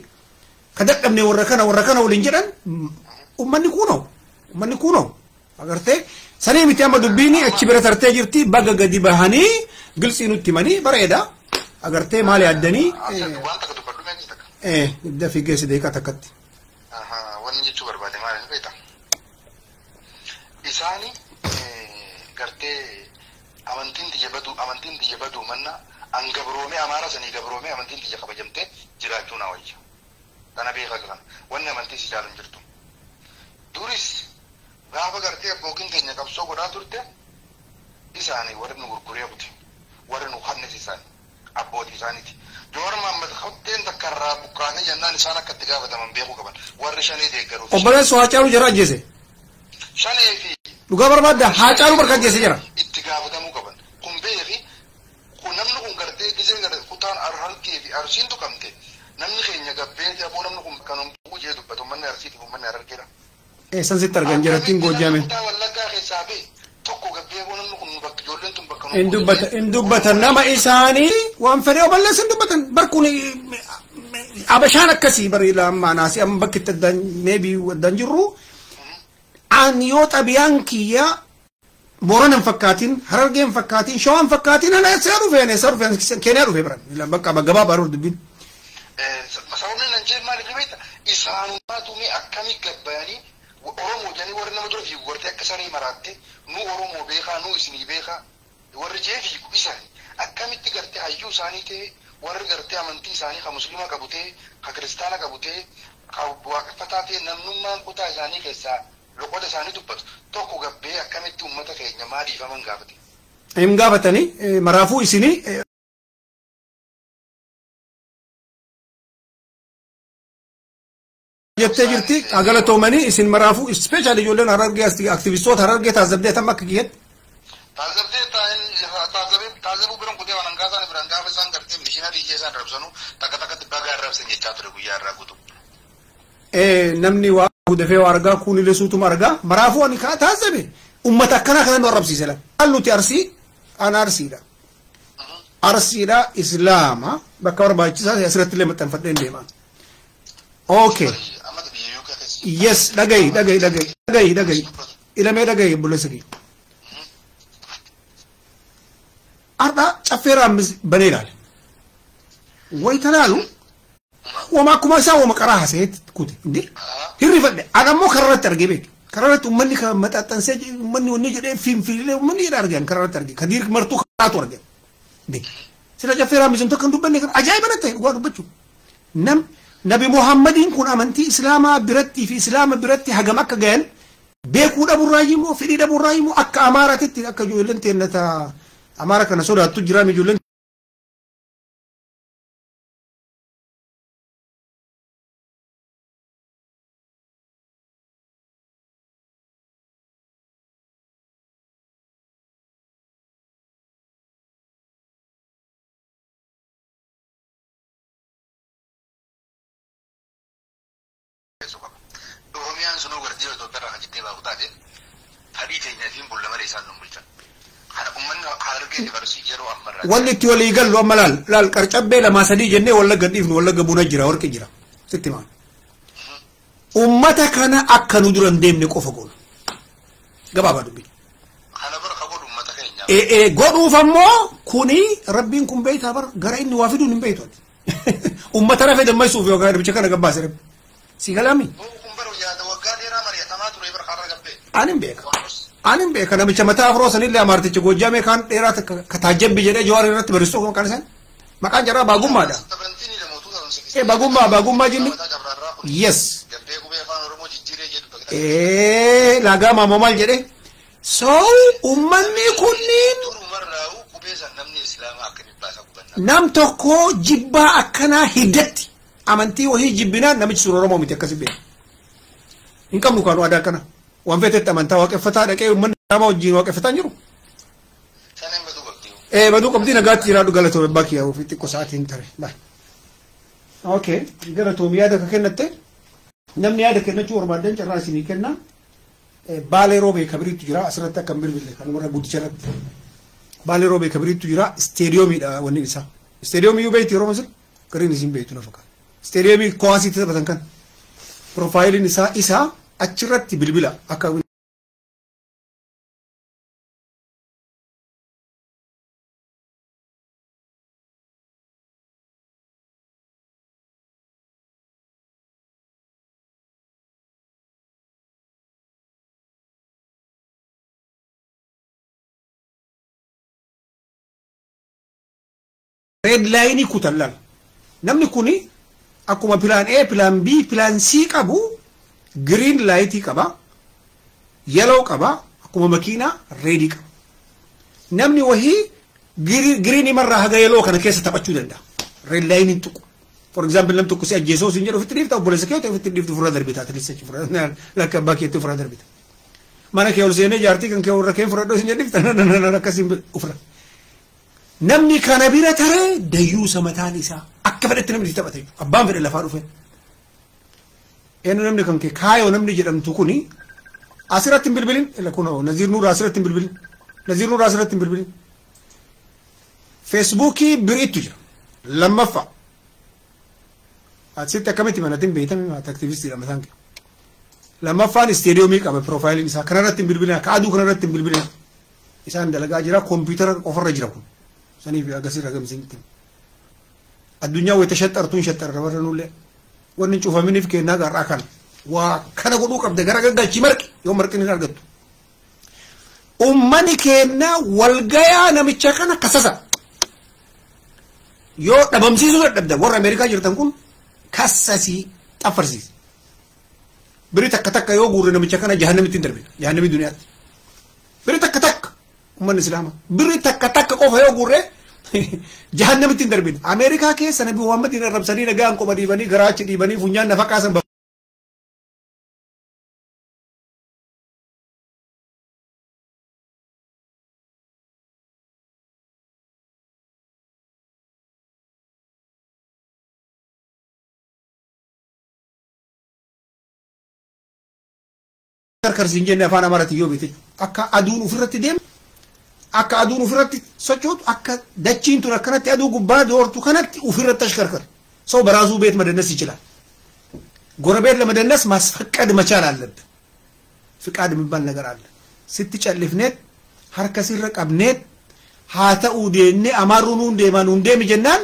ka dadhabne warra kana warra kana waliin jedhan ummanni kuunoo ummanni kuunoo agartee sanii miti amma dubbiini achi bira tartee jirti baga gadi bahanii gilsii nutti himanii bareeda agartee maali addanii Waan takka. eh ibda figeessi deeqaa takkatti Wanni jechuu barbaade maali beektaa? Isaani gartee amantiin tiyya baduu amantiin tiyya baduu manna an gabroomee amaara sanii gabroomee amantiin tiyya kabajamtee jiraachuu na wayya. Kana beekaa jiran wanni amantii si jaalan jirtu. Duris gaafa gartee abbootiin keenya qabsoo godhaa turte isaanii warri nu gurguree bute warri nu hannis isaanii abbootii isaaniiti. Joor Mahammad Hotteen takka irraa buqqaanee jennaan isaan akka itti gaafataman beekuu qaban warri shanii deeggaruuf. obboleessu haa caalu jara ajjeese Shanee fi dhugaa barbaadda haa caalu barka ajjeese jira itti gaafatamuu qaban. Kun beefi kun namni kun gartee gisee gara kutaan harkee fi arsiin tuqamte namni keenya gabbee jaboo namni kun kanum tuquu jee dubbatu manni arsiitiif manni harargeedha. eessan sitti argan jarattiin goojjaameen Kutaa wallaggaa keessaa bee tokko gabbee boo namni kun bakka ijoolleen tun bakka hin dubbatan hin dubbatan nama isaanii waan fedhee oballees hin dubbatan barkuun abashaan akkasii bari lammaanaasi amma bakki itti addaan meebii addaan jirru an yoo xabiyaan kiyya boorana hin fakkaatin harargee hin fakkaatin shawaa hin fakkaatin ana eessa dhufeen eessa dhufeen keenyaa dhufee biran bakka gabaa baaruu dubbiin. sababni nan jee maaliif beekta isaanumaatu mi akkamii gabbayanii oromoo jedhanii warri nama dura fiigu warri akka saree maraatte nu oromoo beekaa nu isinii beekaa warri jee fiigu isani akkamitti gartee hayyuu isaanii ta'e warri gartee amantii isaanii ka musliima qabu ta'e ka kiristaana qabu ta'e ka waaqeffataa ta'e namnummaan kutaa isaanii keessaa loqoda isaanii dubbatu tokko gabbee akkamitti uummata keenya maaliifaman gaafate. Hin gaafatanii maraafuu isinii jettee jirti galatoomanii isin maraafuu ispeeshaali ijoolleen harargee aktivistoota harargee taasisabdee tam akka kiyyetti. Taasisabdee taasisabuu biran kutee waan hangaasaan biran gaafa isaan gartee mishiinarii ijee isaan rabsanu takka takkatti bagaa rabsan jechaa ture guyyaa irraa guutu. Namni waa hudafee waa argaa kuunilee suutuma argaa maraafuu ani kaa taasisabe ummata akkanaa kana nu arrabsiise la. Haal nuti arsii ana arsiidha. Arsiidha islaama bakka barbaachisaa asirratti illee maxxanfadhee deemaa. Okay. Yes, dhagayi, dhagayi, dhagayi, dhagayi, dhagayi. Ilamee dhagayi buleessa kiyya. Har'a caffeeraan banee ilaale. Wayita laalu wama akkuma isaa wama qaraa haasa'eetti kute. Hirrifadhe. Ana ammoo kararratti argee beeku. Kararratti uummanni kan maxxansansee uummanni wanni jedhee fiinfiilee uummanni jedhee argan kararratti arge. Kadiir martuu karaatu arge. Inde sila caffeeraan misimtuu kan dubbanne kan ajaa'iba na ta'e waa dubbachuu. Nam Nabi Muhammadiin kun amantii Islaamaa biratti fi Islaama biratti hagam akka gayan beekuu dhabuurraayi moo fedhii dhabuurraayi moo akka Amaaraatitti akka ijoolleen teennata Amaara kana sodaattu jiraam ijoolleen. Oromiyaan sunuu gardii Itoophiyaa irraa jettee baafuu taate fadhii teenyaatiin bulla malee isaan nu bulchan. Kana uummanni harargee dabarsii yeroo ammarraa. Wanni itti walii gallu amma laal laal qarcabbee lamaa sadii jennee wallagga dhiifnu wallagga buna jira warqi jira sitti maal. Ummata kana akka nu dura hin deemne qofa goona. Gabaabaa dubbii. Kana bara ka godhu uummata keenya. Ee godhuuf ammoo kuni rabbiin kun beeytaa bara gara inni waa fiduun hin beeytu. Ummata rafee dammaysuuf yookaan namicha kana gabbaase rabbi. Si gabbee. Ani hin beeka. Ani hin beeka namicha mataa afroo sanillee amaarticha goojjamee kaan dheeraa ka taajjabbi jedhee jawaar irratti barreessuu maqaan isaan. Maqaan jaraa baagummaadha. Ee baagummaa baagummaa jinni. Yes. Ee laagaa maamoo maal jedhee. Soo uummanni kunniin nam tokko jibbaa akkanaa hiddatti amantii wahii jibbinaan namichi sun Oromoo miti akkasi beeku. Hin qabnu kaanu aadaa akkana. Waan feetetti amantaa waaqeffataa dhaqee uummanni Islaamaa wajjin waaqeffataa hin jiru. Eh, baduu qabdii nagaatti jiraadhu galatoomi abbaa kiyyaa ofii xiqqoo sa'aatiin tare. Okay, galatoomi yaada ka kennatte namni yaada kennachuu barbaadan carraa isinii kenna. Baalee roobee kabiriitu jira asirratti akka hin bilbille kan warra guddicha irratti. Baalee roobee kabiriitu jira isteediyoomiidha wanni isaa. Isteediyoomii beekti yeroo masir gariin isin beektu na fakkaata. Isteediyoomii kowaasiitti taphatan kan. Piroofaayiliin isaa isaa achirratti bilbila akka red laayinii kutan lal namni kuni akkuma pilaan A pilaan B pilaan C qabu green laayitii qaba yellow qaba akkuma makiinaa reedii qaba namni wahii green marraa haga yellow kana keessa taphachuu danda'a red laayiniin tuqu for example nam tokko si ajjeesoo sin jedhu ofitti dhiifta obboleessa kee ofitti dhiiftu fura darbita achi fura lakka abbaa keetti fura darbita mana kee ol seenee jaartii kan kee warra kee fudhadhoo sin jedhifta akkasiin ufra. Namni kana bira taree dayyuusa mataan isaa akka fedhetti namni itti taphata. Abbaan fedhe lafaa dhufe. Eenyu namni kan kee kaayoo namni jedhamtu kuni asirratti hin bilbilin ila kun naziir nuura asirratti hin bilbilin naziir nuura asirratti hin bilbilin feesbuukii biriitu jira lammaffaa asitti akkamitti manatiin beekame maata aktiivistiidha mataan kee lammaffaan isteediyoomii qaba piroofaayiliin isaa kanarratti hin bilbilina ka aduu kanarratti hin bilbilina isaan dalagaa jira koompiyutara qofarra jira kun saniif agarsiisa gamsiin addunyaa wayita shaxxartuun shaxxarra warra nullee wanni cufaminiif kennaa garraa kana waa kana godhuu qabde gara gaggalchii marqi yoo marqin hin argattu ummani kennaa walgayaa namicha kana kasasa yoo dhabamsiisuu dadhabda warra ameerikaa jirtan kun kassasii xaffarsiise biri takka takka yoo guurre namicha kana jahannamitti hin darbina jahannamii duniyaatti biri takka takka ummanni islaama biri takka takka qofa yoo guurre jahannamitti hin darbina ameerikaa keessa nabi muhammadiin arrabsanii nagaan qoba dhiibanii garaachi dhiibanii funyaan nafa kaasan karkarsiin jenne afaan amaaratiin yoo beekte akka aduun ofirratti deemu akka aduun ofirratti sochootu akka dachiin tun akkanatti aduu gubbaa doortu kanatti ofirratti ashkarkar ሰው በራሱ ቤት መደነስ ይችላል። ጎረቤት ለመደነስ ማስፈቀድ መቻል አለብን። ፍቃድ የሚባል ነገር አለ። ስትጨልፍኔት ሀርከ ሲረ ቀብኔት ሀተኡ ዴኔ አማሩኑ እንዴማኑ እንዴም ጀናን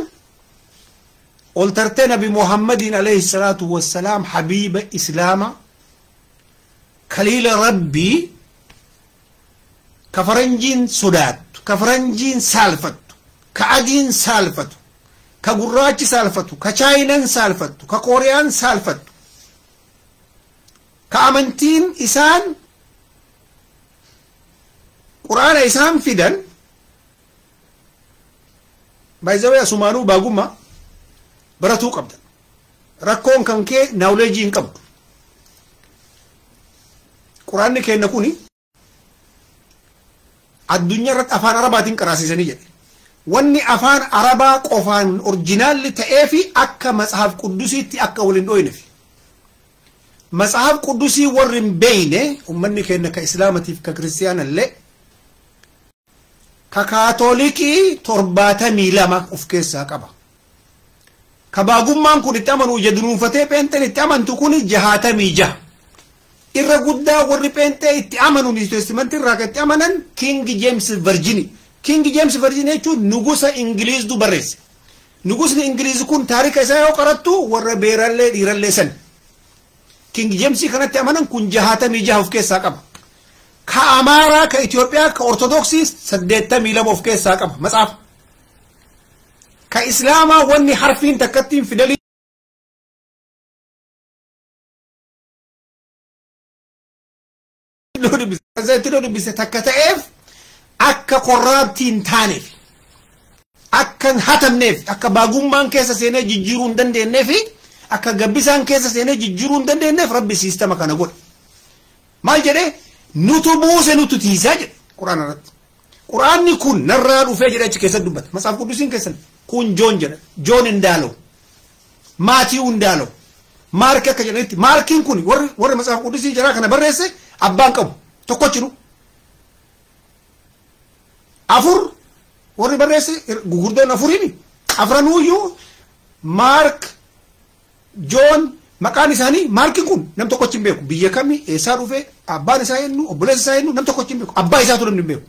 ኦልተርቴ ነቢ ሙሐመድን አለይሂ ሰላቱ ወሰላም ሐቢበ ኢስላማ ከሊለ ረቢ ka faranjiin sodaattu ka faranjiin saalfattu ka adiin saalfatu ka gurraachi saalfatu ka chaayinaan saalfattu ka kooriyaan saalfattu ka amantiin isaan quraana isaan fidan baay'ee asumaanuu baagummaa baratuu qabdan rakkoon kan kee naawuleejii hin qabdu quraanni kenna kuni addunyaa irratti afaan arabaatiin qaraasisanii jedhe. Wanni afaan arabaa qofaan orjinaalli ta'ee fi akka matsahaaf quddusiitti akka waliin dhooyne fi matsahaaf quddusii warri hin beeyne ummanni keenya ka islaamatiif ka kiristiyaanallee ka kaatoolikii torbaatamii lama of keessaa qaba. Ka baagummaan kun itti amanu ija dunuunfatee pheenxeen itti amantu kun jahaatamii jaha irra guddaa warri pheenxee itti amanu testamentii irraa kan itti amanan king james virgini king james virgini jechuun nugusa ingiliizdu barreesse. Nugusni ingiliizi kun taarika isaa yoo qarattu warra beerallee dhiirallee san king james kanatti amanan kun jahaatamii jaha of keessaa qaba. Ka amaaraa ka itiyoophiyaa ka ortodoksii saddeettamii lama of keessaa qaba. Matsaaf ka islaamaa wanni harfiin takkattiin fidelii itti dubbise takka ta'eef akka korraabtiin taaneef akka hin hatamneef akka baagummaan keessa seenee jijjiiruu hin dandeenyeef akka gabbisaan keessa seenee jijjiiruu hin dandeenyeef rabbi siistama kana godhe maal jedhee nutu buuse nutu tiisaa jedhe quraana irratti quraanni kun narraa dhufee jedhe achi keessatti dubbata matsaaf quddusiin keessan kun joon jedha joon indaalo maatii indaalo maarkii akka jedhanitti maarkiin kun warri warri matsaaf quddusii jaraa kana barreesse abbaan qabu tokkochinu afur warri barreesse gugurdoon afuriini afranuuyyuu maark joon maqaan isaanii maarkiin kun nam tokkochi hin beeku biyya kami eessaa dhufe abbaan isaa eenyu obboleessa isaa eenyu nam tokkochi hin beeku abbaa isaatu namni hin beeku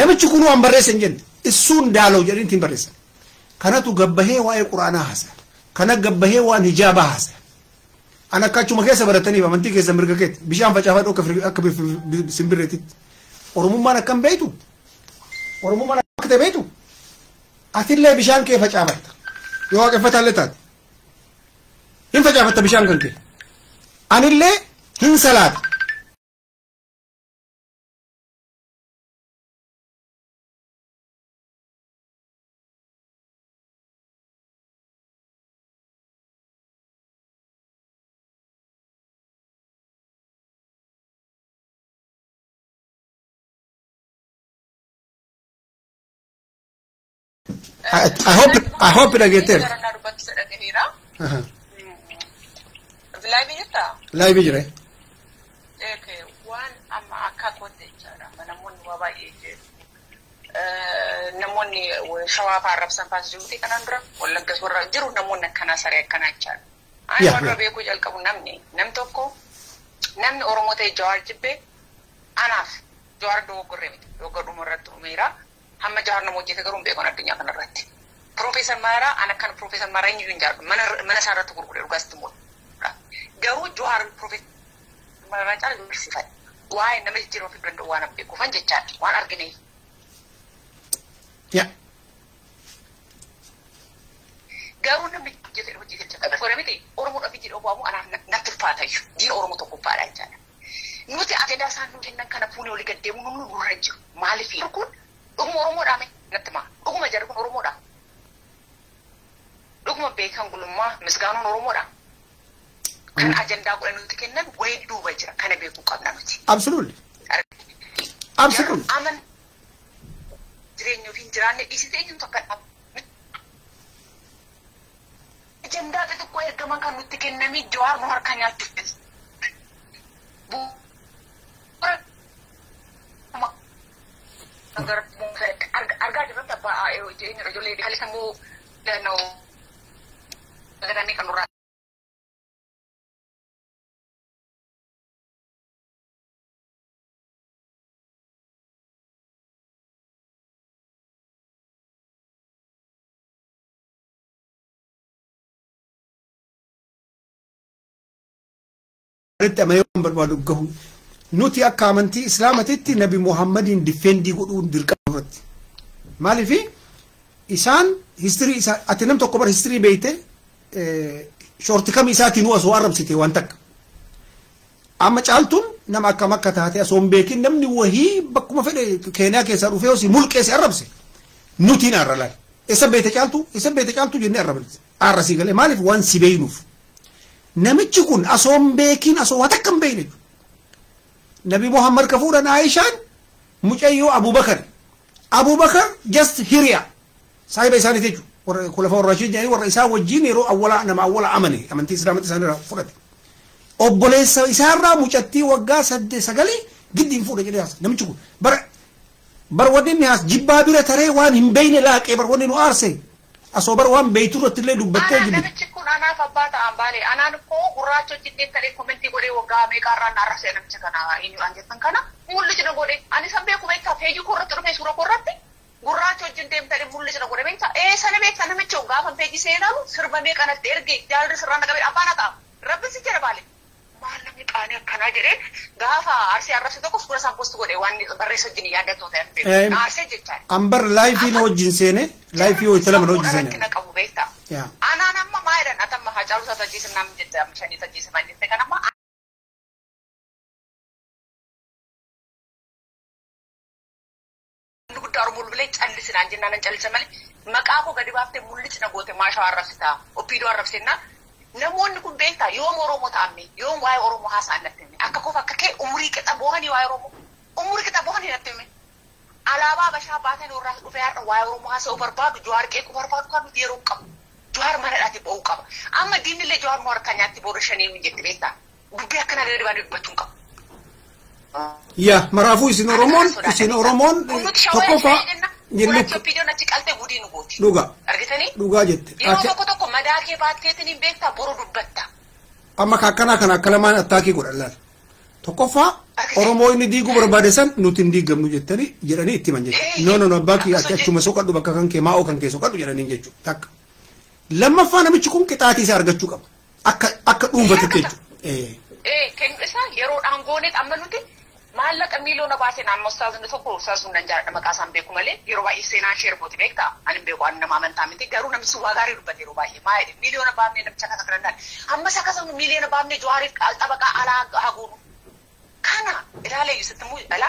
namichi kunuu an barreesse hin jenne issuun daalaw jedhanii ittiin barreessan kanatu gabbahee waa'ee quraanaa haasaya kana gabbahee waan hijaabaa haasaya an akka achuma keessa barataniif amantii keessa mirga keetti bishaan facaafadhu akka simbirreetitti. Oromummaan akkam beeytu oromummaan akka ta'e beeytu atillee bishaan kee facaafatta. Yoo waaqeffataallee taate. Hin facaafatta bishaan kan kee. Anillee hin salaata I, I hope I hope it'll get there. Uh-huh. Lai bijira. Waan amma akaakootti jechaadha. Namoonni waa baay'ee namoonni shawaa fa'aa raabsan faasis jiruuti kanaan dura wallaggas warra jiru namoonni akkanaa saree akkanaa jechaadha. Ani warra beekuu jalqabu namni nam tokko namni Oromoo ta'e Jawaar Jibbee anaaf Jawaar dogoggorree miti dogoggorree dhumarratti uumeera. Hamma Jawaar nama hojjete garuu hin beekon addunyaa kana irratti. Piroofeesar Maaraa an akkan Piroofeesar Maaraa eenyu hin jaalladhu mana isaa irratti gurgure dhugaasti mul'ata. Garuu Jawaar Piroofeesar Maaraa caala dubbisiifadha. Waa'ee nama jijjiirama fiduu danda'u waan hin beekuufan jechaadha waan argineef. yaa garuu namni hojjete hojjete jechuudha. Fuula miti Oromoodhaaf jedhu waamu anaaf na- natti ulfaata iyyuu. Diina Oromoo tokkoffaadha jechaadha. Nuti ajandaa isaan nu kennan kana fuunee olii gaddeemu nu nurra jiru. Maaliif kun dhuguma Oromoodhaa mee natti maa dhuguma jarri kun Oromoodhaa. Dhuguma beekan gulummaa misgaanuun Oromoodhaa. Kan ajandaa godhan nuti kennan wayii duuba jira. Kana beekuu qabna nuti. absolutely absolutely Aman jireenya ofii hin jiraanne dhiisitee eenyutu akka dhabu. Ajandaa xixiqqoo ergaman kan nutti kennamii jawaar nu harka nyaachuuf argaa jirratti abbaa hojiin ijoollee ini sammuu danuu dagalanii kan durraa. Irratti amaleewwan barbaadu gahu nuti akka amantii islaamatitti nabi muhammadiin difeendii godhuun dirqama irratti. Maaliifi isaan histirii isaa ati nam tokko bara histirii beeyte shoortikami isaatiin osoo arrabsite waan takka. Amma caaltuun nama akkam akka taate osoo hin beekin namni wahii bakkuma fedhe keeniyaa keessaa dhufee osii mulqeesse arrabse nutiin arra laal isa beete caaltu isa beete caaltu jennee arrabse arrasii galee maaliif? Waan si beeynuuf namichi kun asoo hin beekin asoo waa takka hin beekne jechuudha. نبي محمد كفورا عايشان مجيو أبو بكر. أبو بكر جست هيريا سايبا يساني تيجو والخلفاء الراشدين يعني والرئيساء والجين يرو أولا نما أولا أمني. أمن تيس رامت سانرا فرد أبولي سايسارا مجتي وقا سد سقلي جد ينفور جدي حاس نمي بر بر ودي مياس جبابي لتري وان هم بين لاك بر ودي نوارسي Asoo bara waan beeytu irratti illee dubbattee jibbi. namichi kun anaaf abbaa ta'an baale anaan koo gurraacha hojjetee talee komentii godhee waggaa meeqaarraan arrasee namicha kana eenyudhaan jettan kana mul'isina godhe ani san beeku beektaa feejii koo irratti dhufee suura koo irratti gurraacha hojjetee deemtanii mul'isina godhe beektaa ee sana beektaa namicha gaafa feejii seenamu sirba meeqanatti erge jaalli sirraan dhaqabee abbaan haa ta'a rabbisi jira baale maal namni qaanii akkanaa jedhee gaafa arsii arrabse tokko suura isaan posti godhe waan barreessa wajjin Eem. beeku arsee jechaa Ambar laayifii na wajjin seene laayifii hojii lama na wajjin seene. Rakkina qabu beektaa. Anaan amma maa jedhan atamma haa caalu isaa tajjiisa nam jette amma shanii tajjiisa maa jette kan amma Inni guddaa Oromoo bilee callisinaan jennaan nan callisa malee maqaa koo gadi baaftee mul'isina goote maashaa arrabsitaa oppiidoo arrabsinnaa namoonni kun beektaa yoom Oromoo ta'amme yoom waa'ee Oromoo haasa'an natti hime akka kofa akka kee umurii qixa boohanii waa'ee Oromoo umurii qixa boohanii natti hime alaabaa bashaa baatan irraa dhufee har'a waa'ee Oromoo haasa'uu barbaadu Jawaar qeequu barbaadu kan nuti yeroo qabu. Jawaar manadhaati ba'uu qaba. Amma diinni illee Jawaar nu harka nyaatti booda shanii hin jette beektaa. Dubbii akkana dee dibaan dubbachuu hin qabu. Yaa maraafuu isin Oromoon isin Oromoon tokkoffaa Jennu Viidiyoon achi qaltee gudii nu gooti. dhugaa Argitanii? dhugaa jette. Yeroo tokko tokko madaa kee baatteetiin hin beektaa boru dubbatta. amma ka akkanaa kana akka lamaan attaakii godhan laal. Tokkoffaa. Oromoo inni diiguu barbaade san nuti hin diigamnu jettanii jedhanii itti himan jechuudha. Eh, No no no abbaa kiyya achuma soqadhu bakka kan kee maa'oo kan kee soqadhu jedhanii jechuudha. Takka. Lammaffaa namichi kun qixaatii isaa argachuu qaba. Akka akka dhuunfatutti jechuudha. Eh. Ee kennu isaa yeroo dhaangooneet amma nuti maallaqa miiliyoona baaseen amma ustaazonni tokko jaalladha maqaa isaan beeku malee yeroo baay'ee seenaan sheer booti beektaa ani beeku ani nama amantaa miti garuu namni waa gaarii dubbate yeroo baay'ee maa jedhe miiliyoona baafnee namicha akkasa danda'an ammas akkasuma miiliyoona baafnee jawaariif xabaqaa alaa haguunu kana ilaalee yusitti muu dhala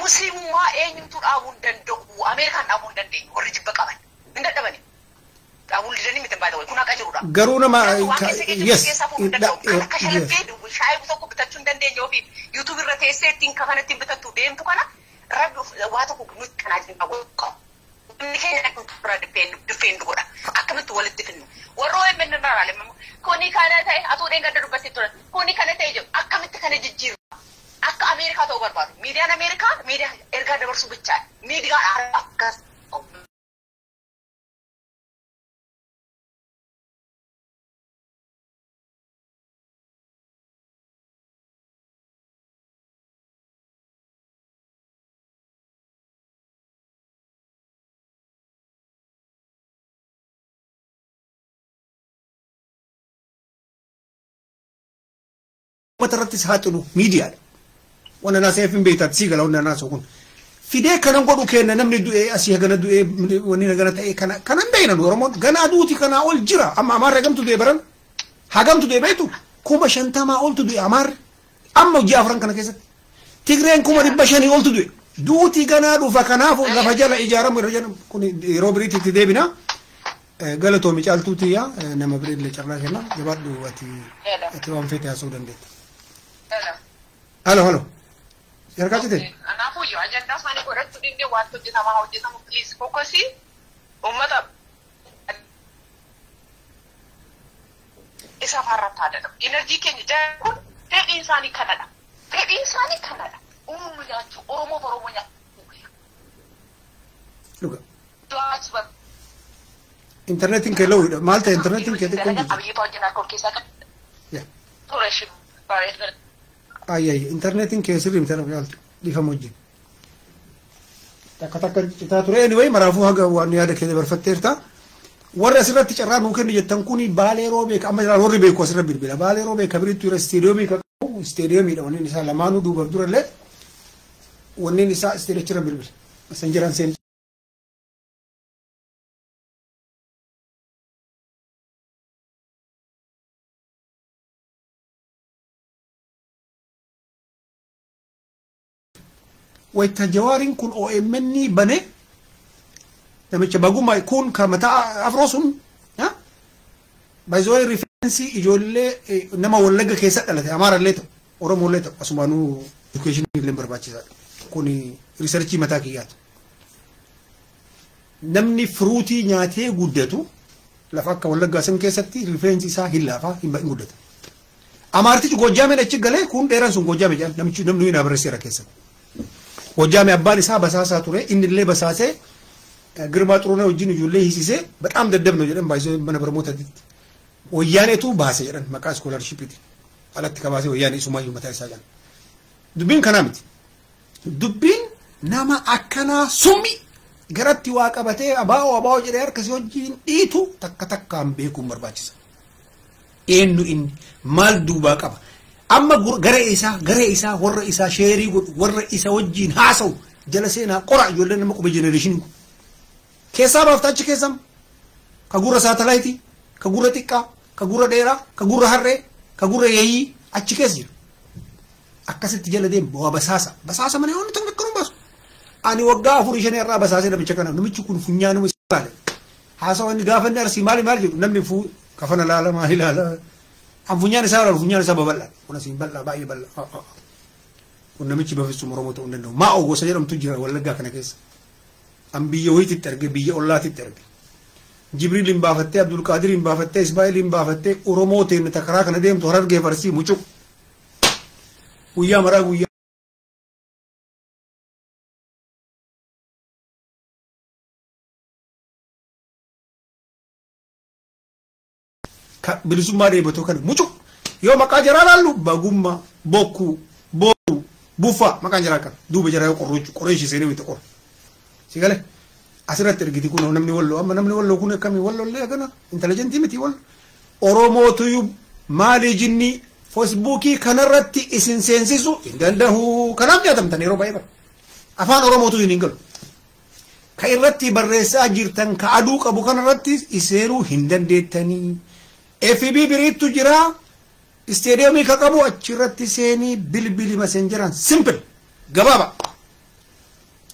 musliimummaa eenyutu dhaabuu hin danda'u ameerikaan dhaabuu hin dandeenyu warri jibba qaban hin dadhabani Garuu nama yes shaayii tokko bitachuu hin dandeenye ofii yuutuub irra teessee ittiin kafan ittiin bitattu deemtu kana rabbi waa tokko nuti kanaa jiru qabu. Inni keenya akka irraa diffeendu godha. Akkamitti walitti finnu. Warra OMN irraa ilaalamu kuni kana ta'e atoo dheen gadda dubbattee turan kuni kana ta'e jedhu akkamitti kana jijjiiru. akka Ameerikaa ta'uu barbaadu. Miidiyaan Ameerikaa miidiyaa ergaa dabarsuu bichaadha. Miidiyaan akkas irrattis haa xinu miidiyaadha. Wanna naa seefin beektaati sii gala wanna naa soo kun. Fidee kanan godhu kenna namni du'ee asii hagana du'ee wanni hagana ta'ee kana kanan beekna nu Oromoon gana aduuti kanaa ol jira amma amaarri hagamtu du'e baran hagamtu du'e beektu kuma shantamaa oltu du'e amaarri amma hojii afran kana keessatti. Tigreen kuma dhibba shanii oltu du'e. Duuti ganaa dhufa kanaafu lafa jala ijaaramu irra jedhamu kun yeroo biriitti deebina. Galatoomi caaltuuti yaa nama bireellee carraa kenna jabaadhu ati ati waan feete haasa'uu dandeetta. Halo halo. Yarkaa cite? Kanaafuu yoo ajandaa isaanii godhachuu dindee waanti hojjetamaa hojjetamu piliis fokkasii uummata isa faarratti haa dadhabu. Inerjii keenya jala kun fedhiin isaanii kanadha. Fedhiin isaanii kanadha. Uumama nyaachuu Oromoof Oromoo nyaachuu. Intarneetiin kee lawwiidha. Maal ta'e intarneetiin kee xiqqoon jirti? Abiyyiifaa wajjin alkool keessaa qabu. Yaa. Ture Ayyaayya intarneetiin kee sirrii miti yaaltu dhiifama wajjin. Takka takka citaa ture anyway maraafuu haga waan yaada kee dabarfatteerta. Warri asirratti carraa nuu kennu jettan kuni baalee roobeeka amma jiraan warri beeku asirra bilbila. Baalee roobeeka biritti jira isteediyoomii ka qabu isteediyoomidha wanneen isaa lamaanuu duubaaf durallee wanneen isaa isteediyochirra bilbila. San jiran seen. Wayta jawaariin kun OMN bane namicha baguma kun ka mataa afroo sun baay'ee rifeensi ijoollee nama wallagga keessa dhalate amaarallee ta'u oromollee ta'u asumaanuu edukeeshinii illee barbaachisaadha kun riisarchii mataa kiyyaati. Namni firuutii nyaatee guddatu lafa akka wallaggaa san keessatti rifeensi isaa hin laafaa hin guddata. Amaartichi gojjaameen achi galee kun dheeraan sun gojjaame jedhan namichi namni abarreesseera keessatti. ጎጃም አባን ሳ በሳሳ ቱሬ ኢንድሌ በሳሴ ግርማ ጥሩ ነው። እጅን እዩሌ ሂሲሴ በጣም ደደብ ነው። ጀደን ባይዞ በነበረ ሞተ ወያኔቱ ባሴ ጀደን መቃ ስኮላርሺፕ ቲ አላት ከባሴ ወያኔ ሱማዩ መታይሳ ጃን ዱቢን ከናምት ዱቢን ናማ አከና ሱሚ ገረቲ ዋ አባው አባው ጀደ ርክ ሲሆን ዲቱ ተከተካም ቤኩም በርባችሳ ኤኑ ኢን ማል ዱባ ቀባ amma garee isaa garee isaa warra isaa sheerii godhu warra isa wajjiin haasa'u jala seenaa qora ijoollee nama qube jenereeshinii. Keessaa baafta achi keessam ka gurra saatalaayitii ka gurra xiqqaa ka gurra dheeraa ka gurra harree ka gurra yeeyyii achi keessa jira. Akkasitti jala deemu waa basaasa basaasa mana yoonni tan akkanuma baasu. Ani waggaa afurii shanii irraa basaasee namicha kana namichi kun funyaan nama ilaale. Haasawaa inni gaafa inni arsii maali maali jedhu namni fuu kafana laala maali laala. An funyaan isaa ilaalu funyaan isaa babal'aa. Kun asiin bal'aa baay'ee bal'aa. Kun namichi bafisuun Oromoo ta'uu hin danda'u. Maa gosa jedhamtu jira wallaggaa kana keessa. An biyya wayiititti arge biyya ollaatitti arge. Jibriil hin baafattee Abdulqaadir hin baafattee Ismaa'il hin baafattee Oromoo ta'e karaa kana deemtu harargee farsii mucuq. Guyyaa maraa guyyaa. Bilisummaa dheebotoo kana mucuq yoo maqaa jaraa laallu bagummaa bokkuu booruu buffaa maqaan jaraa kana duuba jaraa qorroochu qoreeshi seenee wita qor si gale asirratti ergiti kun namni walloo amma namni walloo kun akkamii wallollee kana intelijentii miti wallo oromootuyyuu maalii jinni feesbuukii kanarratti isin seensisu hin dandahu kanaaf nyaatamtan yeroo baay'ee afaan oromootu hin galu ka irratti barreessaa jirtan ka aduu qabu kanarratti iseenuu hin dandeettanii. FB biriittu jira. Isteediyoomii ka qabu achirratti seenii bilbili masenjeran simple. Gabaaba.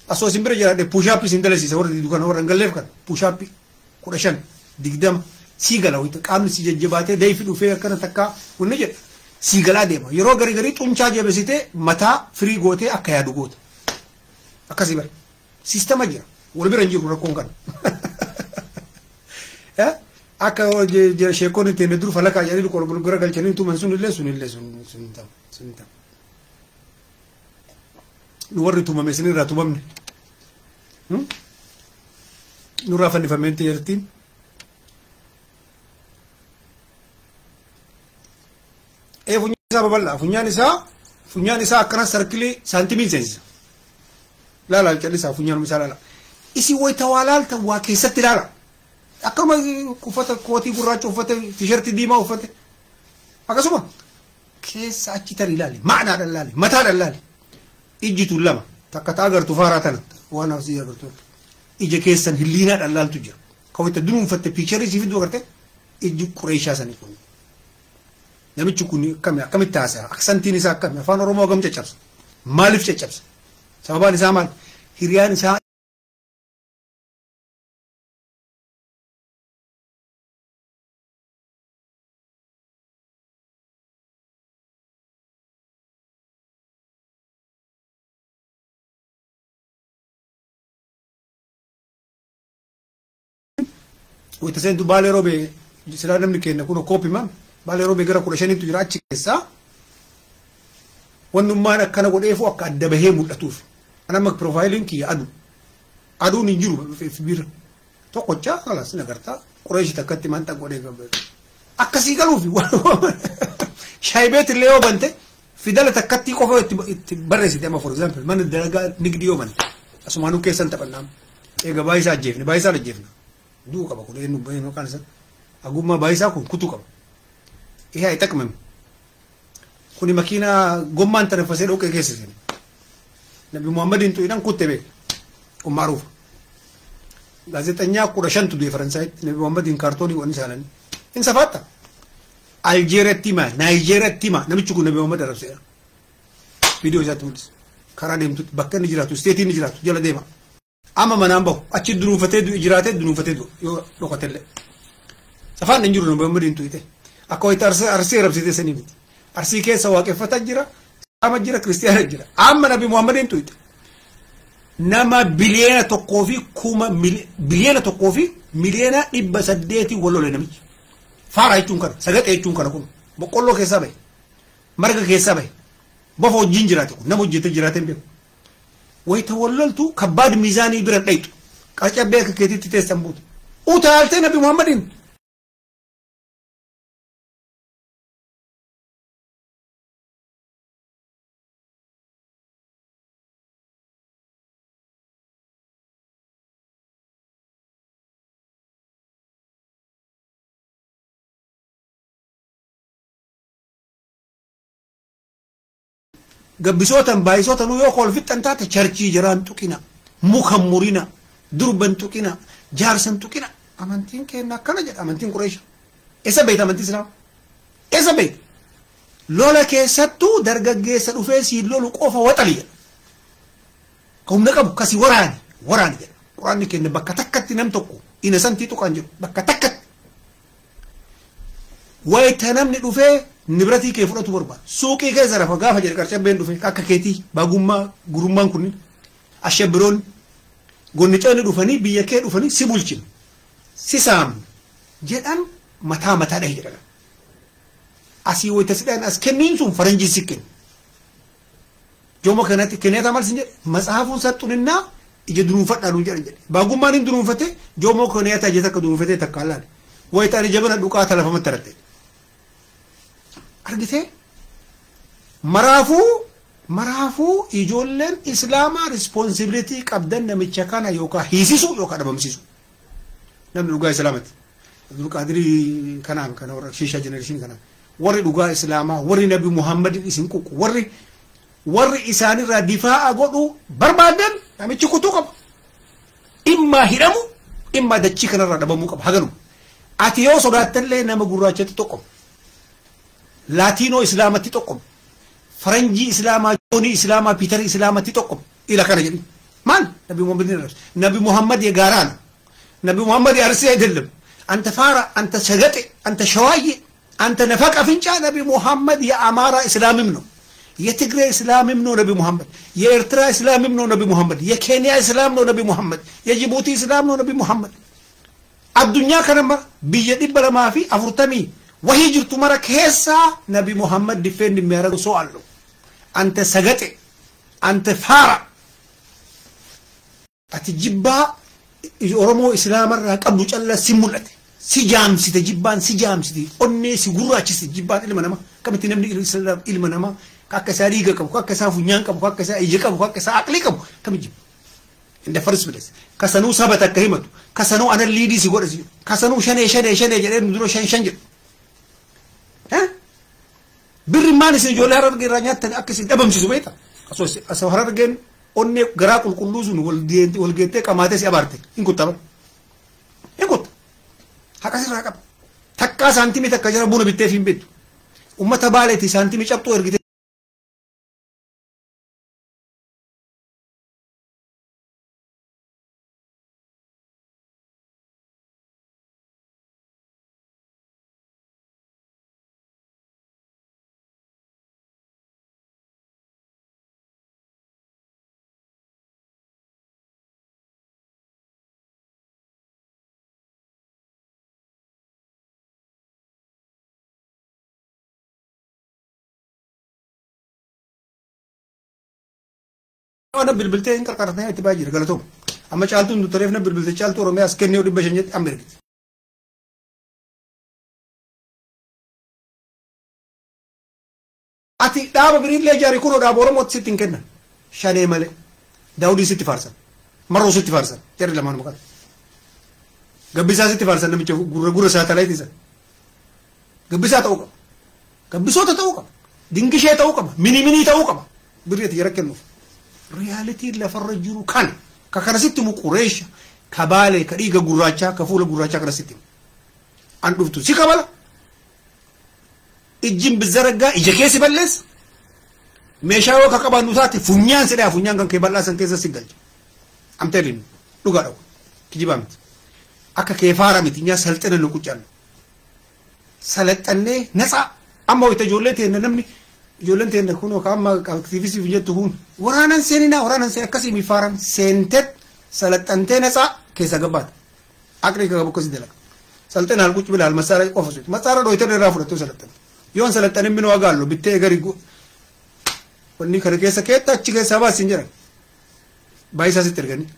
Asoo isin bira jiraadhe puushaappii isin dalasiisa. Warra diidu kana warra galleef kana. Puushaappii kudha shan digdama sii gala wayita. Qaamni si jajjabaatee dayfi dhufee akkana takkaa wanni jedhe sii galaa deema. Yeroo garii garii xuncaa jabesitee mataa firii gootee akka yaadu goota. Akkasii bara. Siistama jira. Wal bira hin jiru rakkoon kana akka sheekoon ittiin dur falakaa jedhanii gara galchanii tuman sun illee sun illee sun ta'u. nu warri tumame isinirraa tumamne nurraa fannifameen teertiin ee funyaan isaa babal'aa funyaan isaa funyaan isaa akkana sarkilii saantimiin seensisa laala callisaa funyaan isaa laala isin wayita waa laalta waa keessatti laala akkama uffata kootii gurraacha uffate tishertii diimaa uffate? Akkasuma keessa achi tan ilaali ma'anaadhaan ilaali mataadhaan ilaali. Ijjitu lama takka ta agartu faaraa tana waan asii agartu. Ija keessan hilliinaadhaan laaltu jira. Kawwata dunuunfatte piicharii siif iddoo agarte ijji qureeshaa sanii kun. Namichi kun akkami akkamitti haasa'a aksantiin isaa akkami afaan oromoo hagam caccabsa? Maaliif caccabsa? Sababaan isaa maal hiriyaan isaa wayita seentu baalee roobee silaa namni kenna kun kooppimaan baalee roobee gara kudha shaniitu jira achi keessaa wannummaan akkana godheefu akka adda bahee mul'atuuf anamma piroofaayiliin kiyya adu. Aduun hin jiru bira tokkochaa kalas nagartaa qureeshi takkatti manta godhee akkasii galuufi shaayibeet illee yoo bante. Fidala takkatti qofa itti barreessite amma for example. Mana dalagaa nigdi yoo bante. Asumaanuu keessan taphannaan eega baayisaa ajjeefne baayisaa ajjeefna duu qaba kun eenyu eenyu kan isa agummaa baayisaa kun kutuu qaba ihe ay xaqmame kuni makiinaa gommaan tanaffasee dhoqqee keessa seene nabi muhammadiin tuyidhan kutte beek kun maaruuf gaazexanyaa kudha shantu du'e faransaayitti nabi muhammadiin kaartoonii waan isaanani in safaatta aljeeriyaatti hima naayijeeriyaatti hima namichi kun nabi muhammad arabseera viidiyoo isaatti mul'isa karaa deemtutti bakka inni jiraatu isteetii inni jiraatu jala deema amma manaan bahu achi dunuunfatee jiraatee dunuunfatee yoo dhokatellee safaan hin jiru nabi muhammadiin tuyite akka wayita arsii arabsite sanii miti arsii keessa waaqeffata jira ama jira kiristiyaana jira amma nabi muhammadiin tuyite nama biliyeena tokkoo fi kuma biliyeena tokkoo fi miliyeena dhibba saddeetii wallole namichi faara jechuun kana sagaxee jechuun kana kun boqqolloo keessaa bahe marga keessaa bahe bofa wajjin jiraate kun nama hojjete jiraate hin beeku wayita walloltu kabbaad miizaanii bira dhayxu qacabbee akka keetitti teessan buutu utaaltee nabi muhammadiin gabbisootan baay'isootan yoo kolfixxan taate charchii jiraan tuqina mukan murina durban tuqina jaarsan tuqina amantiin keenna akkana jedha amantiin qureesha isa beeyta amantii islaama isa beeyta lola keessattuu dargaggeessa dhufee siin lolu qofa waxali jedha ka humna qabu kasi waraani waraani jedha quraanni kenna bakka takkatti nam tokko ina santii tuqaan jedhu bakka takkatti wayita namni dhufee nibratii kee fudhatu barbaada. Suuqii keessa rafa gaafa jedhe qarcabbeen dhufe akka keetii baagummaa gurummaan kunniin ashabbiroonni gonnicoonni dhufanii biyya kee dhufanii si bulchin si saamnu jedhan mataa mataa dhahe jedhan asii wayita sidhaan as kenniin sun faranjii si kennu jooma kanatti kenneeta mal sin jedhe? Matsaafuun saxxuninnaa ija dunuunfadhaa nuun jedhan jedhe. Baagummaan hin dunuunfate joomoo kenneeta ija takka dunuunfatee takka allaale wayita ani jabana dhuqaa talafamatti aratte argitee maraafuu maraafuu ijoolleen islaamaa rispoonsibilitii qabdan namicha kana yookaan hiisisu yookaan dhabamsiisu namni dhugaa islaamati abdulqaadirii kanaan kana warra shiisha jenereeshin kanaan warri dhugaa islaamaa warri nabi muhammadin isin quqqu warri warri isaanirraa difaa'a godhu barbaadan namichi kutuu qaba dhimmaa hidhamu dhimmaa dachii kanarraa dhabamuu qaba haganuma ati yoo sodaattallee nama gurraachatti tokko laatiinoo islaamatti tokko faranjii islaamaa joonii islaamaa piitarii islaamatti tokko ila kana jedhi maal nabi muhammad nabi muhammad የጋራን nabi muhammad አርሲ አይደለም አንተ ፋራ አንተ ሸገጤ አንተ ሸዋዬ አንተ ነፈቅ አፍንጫ ነቢ ሙሐመድ የአማራ እስላምም ነው የትግሬ እስላምም ነው ነቢ ሙሐመድ የኤርትራ እስላምም ነው ነቢ ሙሐመድ የኬንያ እስላም ነው ነቢ ሙሐመድ የጅቡቲ እስላም ነው ነቢ ሙሐመድ አዱኛ ከነማ ብየ ዲበ ለማ ፊ wahii jirtu mara keessaa nabi muhammad diffeen dhimmi haragu soo allu ante sagaxe ante faara ati jibbaa oromoo islaamarraa qabdu callaa si mul'ate si jaamsite jibbaan si jaamsite onnee si gurraachiste jibbaan ilma namaa kamitti namni ilma namaa akka isaa dhiiga qabu akka isaa funyaan qabu akka isaa ija qabu akka isaa aqlii qabu kami jibba inda faris bilis kasanuu sabat akka himatu kasanuu anan liidii si godha kasanuu shanee shanee shanee jedhee nu dura shan shan jedhu birri maan isin ijoollee harargee irraa nyaattan akka isin dhabamsiisu beekta asoo harargeen onnee garaa qulqulluu sun wal geettee qamaatee si abaarte hin kutta bara hin kutta haqa sirraa qaba takkaa saantimii takka jira buna bitteef hin beektu ummata baaleeti saantimii cabxuu ergite Waan bilbiltee hin qarqartee itti baay'ee galatooma. Amma caaltuun duttoreef na bilbilte caaltuu Oromiyaas kennee dhibba shan jetti amma ergite. Ati dhaaba biriillee ijaari kunoo dhaaba Oromootti sitti hin kennan. Shanee malee. Daawudii sitti faarsan. Maroo sitti faarsan. Jarri lamaan maqaan. Gabbisaa sitti faarsan namicha gurra gurra saatalaayitiisa. Gabbisaa ta'uu qaba. Gabbisoota ta'uu qaba. Dingishee ta'uu qaba. Mini minii ta'uu qaba. Birreetti jara kennuuf. Riyaalitiin lafarra jiru kan. Ka kanasitti mu qureesha ka baale ka dhiiga gurraachaa ka fuula gurraachaa kanasitti an dhuftu. Si kabala? Ijjin bizzaraggaa ija keessi balleessa? Meeshaa yoo ka qabaannu taate funyaan sidhaa funyaan kan kee bal'aa san keessa si galcha amteelin dhugaa dhawu kijibaa miti. Akka kee faara miti nyaa salxina nu quccaannu salaxannee natsaa amma wayita ijoollee teenna namni ijoolleen teenna kun yookaan amma aktiivisiif jettu kun waraanan seeninaa waraanan seen akkasii mifaaran seentet salaxantee natsaa keessa gabbaata aqrii qabu akkasii dalaga salxina hal qucci bilaal masaara qofa sun masaara dhooytan irraa fudhattuu salaxan yoon salaxanin minoo agaallo bittee gari wanni kana keessa keetta achi keessaa baasin jedhan baay'isaa sitti erganii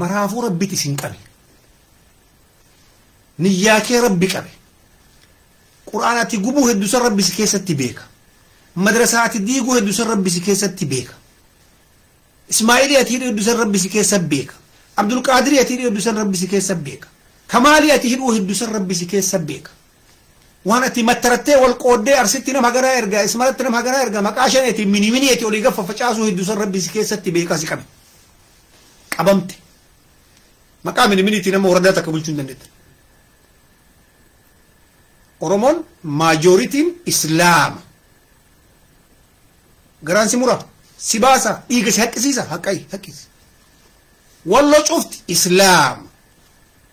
maraafuu rabbiti isin qabe niyyaa kee rabbi qabe القرآن تجبوه الدوسر ربي سكيسة تبيك مدرسة تديقوه الدوسر ربي سكيسة تبيك إسماعيل يتيري الدوسر ربي سكيسة بيك. عبد القادر يتيري الدوسر ربي سكيسة بيك. كمال يتيروه الدوسر ربي سكيسة بيك. وأنا تي مترتة والقودة أرسلتنا مغرا يرجع إسماعيل تنا مغرا يرجع ما كاشن يتي مني مني يتي أولي قفا فشاسوه الدوسر ربي سكيسة تبيك أسي كم ما كامل مني تنا موردات أكبر جندنا نتنا Oromoon maajooritiin Islaama. Garaan si mura, si baasa, dhiiga si haqqisiisa, haqqayi, haqqisi. Walloo cufti Islaama.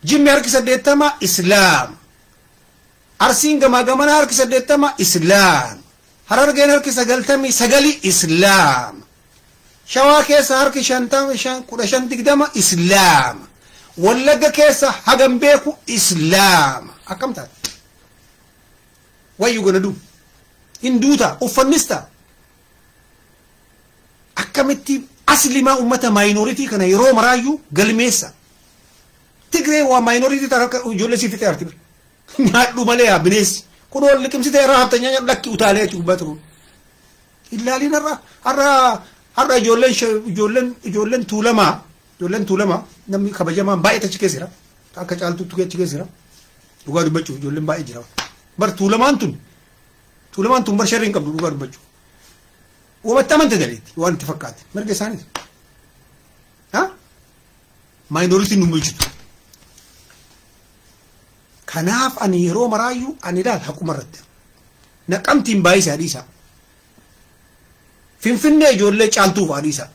Jimmi harki saddeettama Islaama. Arsiin gamaa gamanaa harki saddeettama Islaama. Harargeen harki sagaltamii sagali Islaama. Shawaa keessa harki shantama kudha shan digdama Islaama. Wallagga keessa hagam beeku Islaama. Akkam taate? What you gonna do? Hinduuta uffannista akkamitti aslimaa ummata maayinoritii kana yeroo maraayyuu galmeessa. Tigree waa maayinoritii akka ijoollee sii fixee arti nyaadhu malee yaa bineessi. Kun wal liqimsitee irraa hafta nyaanya lakki utaalee achi gubbaa turu ilaaliin har'a har'a har'a ijoolleen ijoolleen ijoolleen tuulamaa ijoolleen tuulamaa namni kabajamaan baay'ee achi keessa jira. Akka caaltuutti achi keessa jira. Dhugaa dubbachuuf ijoolleen baay'ee jira bar tuulamaan tun tuulamaan tun bar sharri hin qabdu dhugaa dubbachuu wabatti amante galeetti waan itti fakkaate mirga isaaniiti ha maayinoritiin nu bulchitu kanaaf ani yeroo maraayyuu ani ilaal haquma irratti naqamtiin baay'isaa dhiisaa finfinnee ijoollee caaltuuf dhiisaa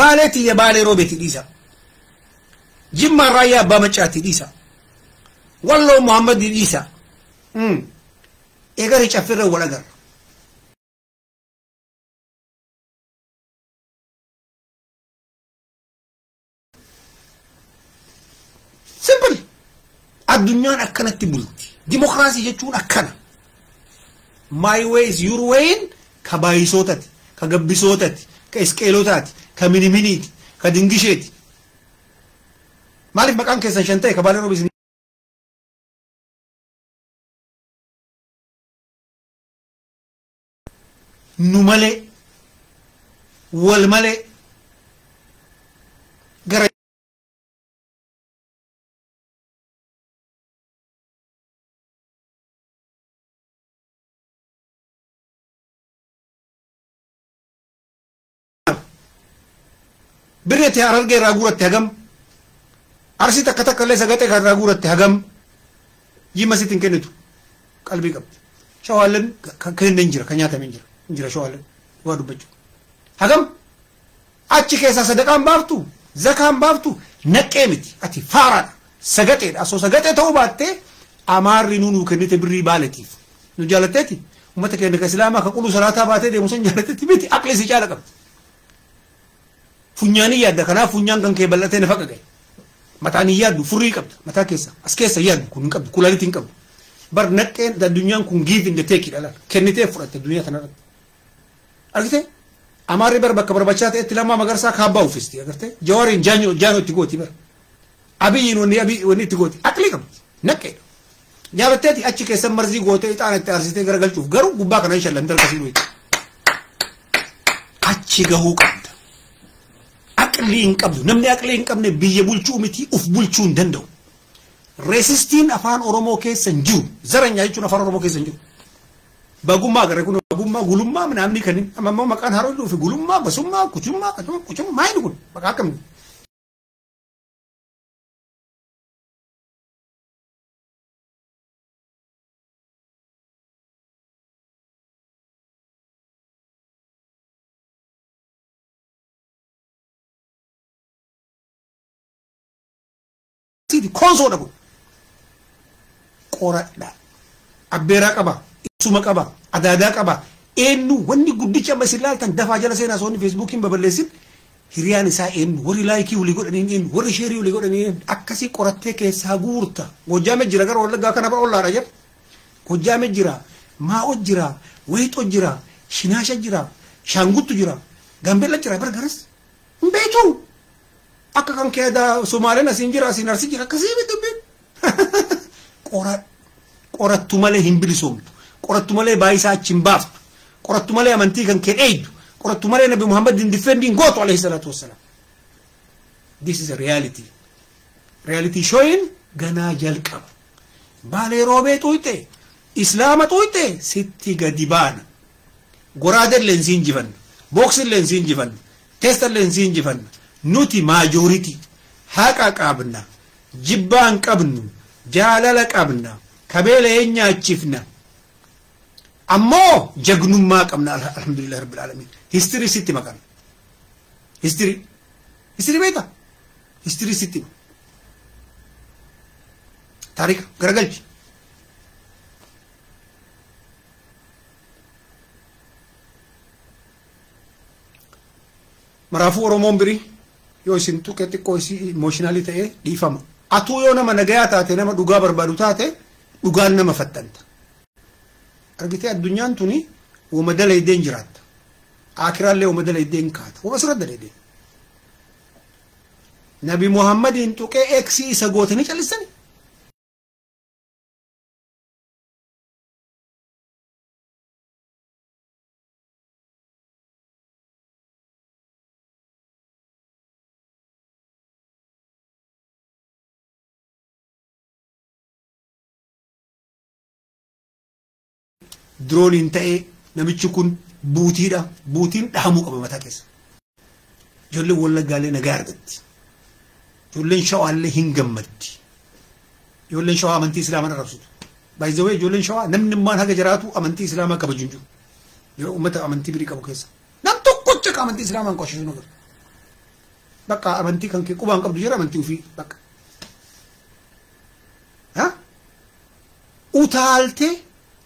baalee tiyya baalee roobeetti dhiisaa jimmaan raayyaa abbaa maccaatti dhiisaa walloo muhammadii dhiisaa eegari caffirra wal agarra simple. addunyaan akkanatti bulti dimokiraasii jechuun akkana my way is your wayin ka baay'isootati ka gabbisootati ka isqeelotaati ka miniminiiti ka dingisheeti maaliif maqaan keessan shan ta'e ka baalee roobis nu malee wal malee gara birreetti harargee irraa guuratti hagam arsii takka takka illee sagaxee irraa guuratti hagam yimma sitti hin kennitu qalbii qabdi shawaalleen kan kenneen jira kan nyaatameen jira hin jira shawaalleen waa dubbachuu hagam achi keessaa sadaqaan baaftu zakaan baaftu naqee miti ati faaraadha sagaxeedha asoo sagaxee ta'uu baattee amaarri nu nuu kennite birrii baaletiif nu jaalatteeti ummata keenya ka islaamaa ka quluu salaataa baatee deemu san jaalatteeti miti aqli si caala qabdi funyaanii yaadda kanaaf funyaan kan kee bal'atee na faqa gahe mataan hin yaaddu furrii qabda mataa keessa as keessa yaaddu kun hin qabdu kulaalitti hin qabdu bar naqeen addunyaan kun give in the take dhala kennitee fudhatte addunyaa kanarratti argite amaarri bar bakka barbachaa ta'etti lammaa magarsaa kaabbaa uffisti agarte jawaariin jaanoo itti gooti bar abiyyiin wanni wanni itti gooti aqli qabdi naqeedha jaalatteeti achi keessan marzii gootee ixaana itti aarsitee garagalchuuf garuu gubbaa kana hin shallamte harkasii dhuyi achi gahuu qabda aqlii hin qabdu namni aqlii hin qabne biyya bulchuu miti uf bulchuu hin danda'u reesistiin afaan oromoo keessa hin jiru zaranyaa jechuun afaan oromoo keessa hin jiru bagummaa gara kun bagummaa gulummaa namni kan amma maqaan haroo dhufe gulummaa basummaa kuchummaa kuchummaa maayini kun maqaa akkamni siiti konsoodha kun qoradha abbeeraa qaba ibsuma qaba adaadaa qaba eenyu wanni guddicha amma isin laaltan dafaa jala seenaa soonni feesbuukiin baballeessin hiriyaan isaa eenyu warri laayikii walii godhaniin eenyu warri sheerii walii godhaniin akkasii qorattee keessaa guurta gojjaame jira gara wallaggaa kana bara ollaadha jedha gojjaame jira maa'ot jira wayixoo jira shinaasha jira shaanguttu jira gambella jira bara garas hin beektu akka kan keeda Somaaleen asiin jira asiin arsi jira akkasii dubbiin qorattu malee hin bilisoomtu qorattu malee baay'isaa achi hin baaftu qorattu malee amantii kan kee dheeydu qorattu malee nabi Muhammad hin difendiin gootu alayhi salaatu wassalaam this is a reality reality showing ganaa jalqaba baalee roobee xuyxe islaama xuyxe sitti gadi baana goraadellee hin siin jifanna booksillee hin siin jifanna teestallee hin siin jifanna nuti maajooritii haqa qabna jibbaan qabnu jaalala qabna kabeela een nyaachifna ammoo jagnummaa qabna alhamdulillah rabbil alamin histirii sitti maqan histirii histirii beekta histirii sitti taarika garagalchi maraafuu oromoon birii yoo isin tuqe xiqqoo isii imooshinaali ta'ee dhiifama. Atuu yoo nama nagayaa taate nama dhugaa barbaadu taate dhugaan nama fattanta. Addunyaan tuni wama dalaydeen jiraatta. Akiraallee wama dalaydeen kaata. Wama sirra dalaydeen. Nabi Muhammadiin tuqee eeksii isa gootanii callisani. Dirooniin ta'ee namichi kun buutiidha buutiin dhahamuu qaba mataa keessa ijoolleen wallaggaalee nagaa argatti ijoolleen shawaallee hin gammaddi ijoolleen shawaa amantii islaamaa arrabsitu baay'izawee ijoolleen shawaa namni immaan haga jiraatu amantii islaamaa kabaju hin jiru yeroo uummata amantii birii qabu keessa nam tokkocha ka amantii islaamaa hin qooshisu nu bakka amantii kan kee qubaan qabdu jira amantii ofii bakka utaaltee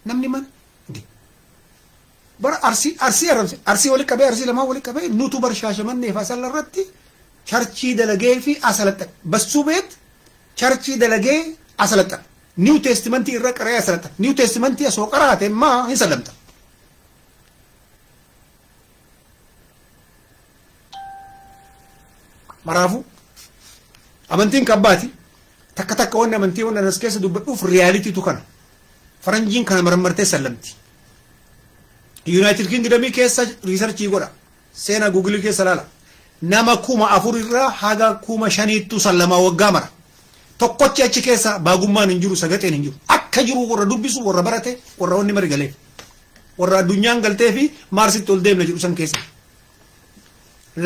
namni mana bara arsii arsii arrabse arsii walitti qabee arsii lamaa walitti qabee nutu bar shaashamannee fi asalla irratti charchii dalagee fi asalaxxan bassuu beet charchii dalagee asalaxxan niw teestimentii irra qaree asirratti niw teestimentii asoo qaraate maa hin sallamta. Maraafu amantiin kabbaati takka takka wanni amantii wanni anas keessa dubbadhuuf riyaaliitiitu kana. Faranjiin kana marmartee sallamti yuunaayitid kingdomii keessa riisarchii godha seenaa guugilii keessa laala nama kuma afur irraa haga kuma shaniittu sallamaa waggaa mara tokkochi achi keessa baagummaan hin jiru sagaxeen hin jiru akka jiru warra dubbisu warra barate warra wanni mari galee warra addunyaan galtee fi maarsitti ol deemna jedhu san keessa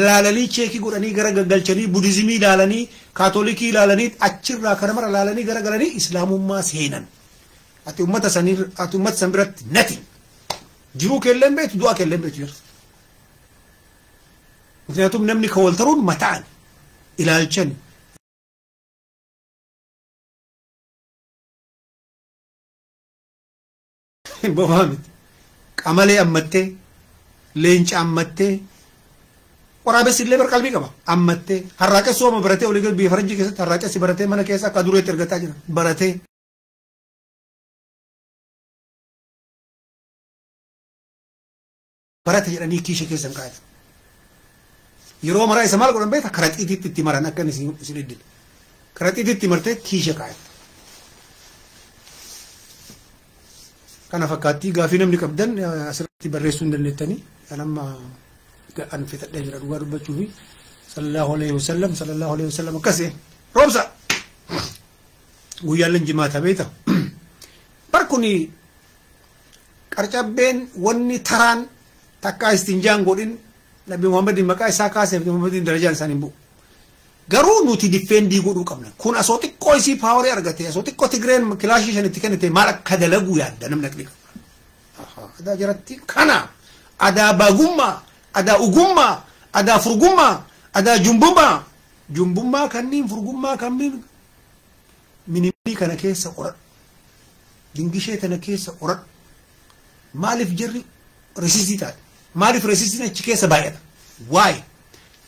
laalanii cheekii godhanii gara gaggalchanii budizimii ilaalanii kaatolikii ilaalanii achirraa kana mara laalanii gara galanii islaamummaa seenan ati ummata san biratti nati jiruu keelleen beektu du'aa keelleen beektu jirti. Mukniyaatum namni kan wal taruun mataan ilaalchan. Bobaa miti. Qamalee ammattee, leenca ammattee, waraabessi illee barqalbii qaba. Ammattee, harraaqessi ooma baratee olii gadi biyya faranjii keessatti harraaqessi baratee mana keessa akka dureetti ergataa jira. Baratee. Barate jedhanii kiisha keessan kaa'atan yeroo maraa isa maal godhan beekta karaxiitiitti itti maran akka isin iddil karaxiitiitti martee kiisha kaa'atta kana fakkaattii gaafii namni qabdan asirratti barreessuu hin dandeettanii kan amma an fixadhee jira dhugaa dubbachuu fi sallallahu alaihi wasallam sallallahu alaihi wasallam akkasii roobsa guyyaan jimaata beekta bar kuni qarcabbeen wanni taraan takka istinjaan godhin nabi muhammadin maqaa isaa kaasee nabi muhammadin darajaan isaan hin bu'u garuu nuti diffeendii godhuu qabna kun asoo xiqqoo isii paawarii argate asoo xiqqoo tigreen kilaashii shanitti kennite maal akka dalaguu yaadda namni aqli qaba adaa jiratti kana. Adaa bagummaa adaa ugummaa adaa furgummaa adaa jumbummaa jumbummaa kanniin furgummaa kanniin minimii kana keessa qoradhu dingishee tana keessa qoradhu maaliif jirri resistii taate maaliif resistiin achi keessa baay'ata waay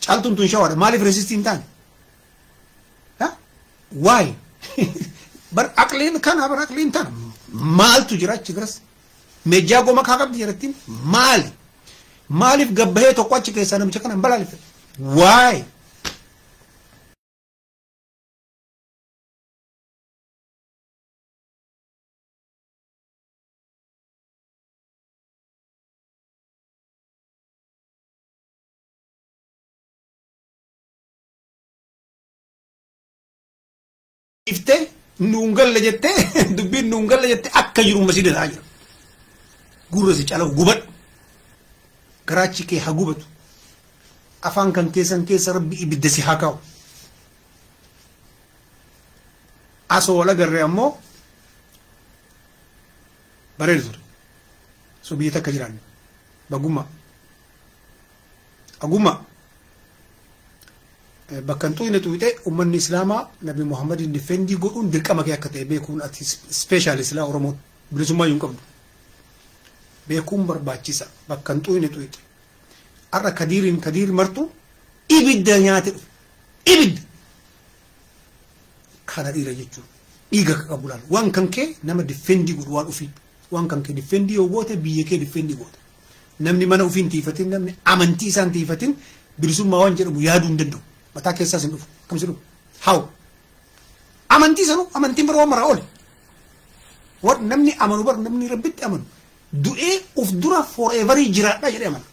caaltuun tun shawaadha maaliif resistiin taane waay bar aqliin kana bar aqliin tana maaltu jira achi biras meejjaa goma kaa qabdi jirattiin maali maaliif gabbahee tokko achi keessaa namicha kana hin balaaliffe waay iftee nuun galla jettee dubbiin nuun galla jettee akka jiru masii dataa jira. Gurra si calaqqu gubadhu. Garaachi kee haa gubatu. Afaan kan keessan keessa rabbi ibidda si haa kaa'u. Asoo wal agarree ammoo bareedu ture. So biyya takka jiraanne. Bagummaa. Agummaa. Bakka hin xuyne xuyxe ummanni islaamaa nabi muhammadin difeendii godhuun dirqama kee akka ta'e beekuun ati speeshaalis laa oromoo bilisummaa hin qabdu. Beekuun barbaachisa bakka hin xuyne xuyxe har'a kadiiriin kadiir martu ibidda nyaate dhufe. Ibidda. Kana dhiira jechuun dhiiga ka qabu laal. Waan kan kee nama difeendii godhu waan ufii waan kan kee difeendii yoo goote biyya kee difeendii goote. Namni mana ufiin tiifatin namni amantii isaan tiifatin bilisummaa waan jedhamu yaaduu hin danda'u mataa keessaas hin dhufu kamsi dhufu hawu amantii sanu amantiin biroo maraa oole war namni amanu bar namni rabbitti amanu. Du'ee uf dura foreverii jiraadha jedhee amana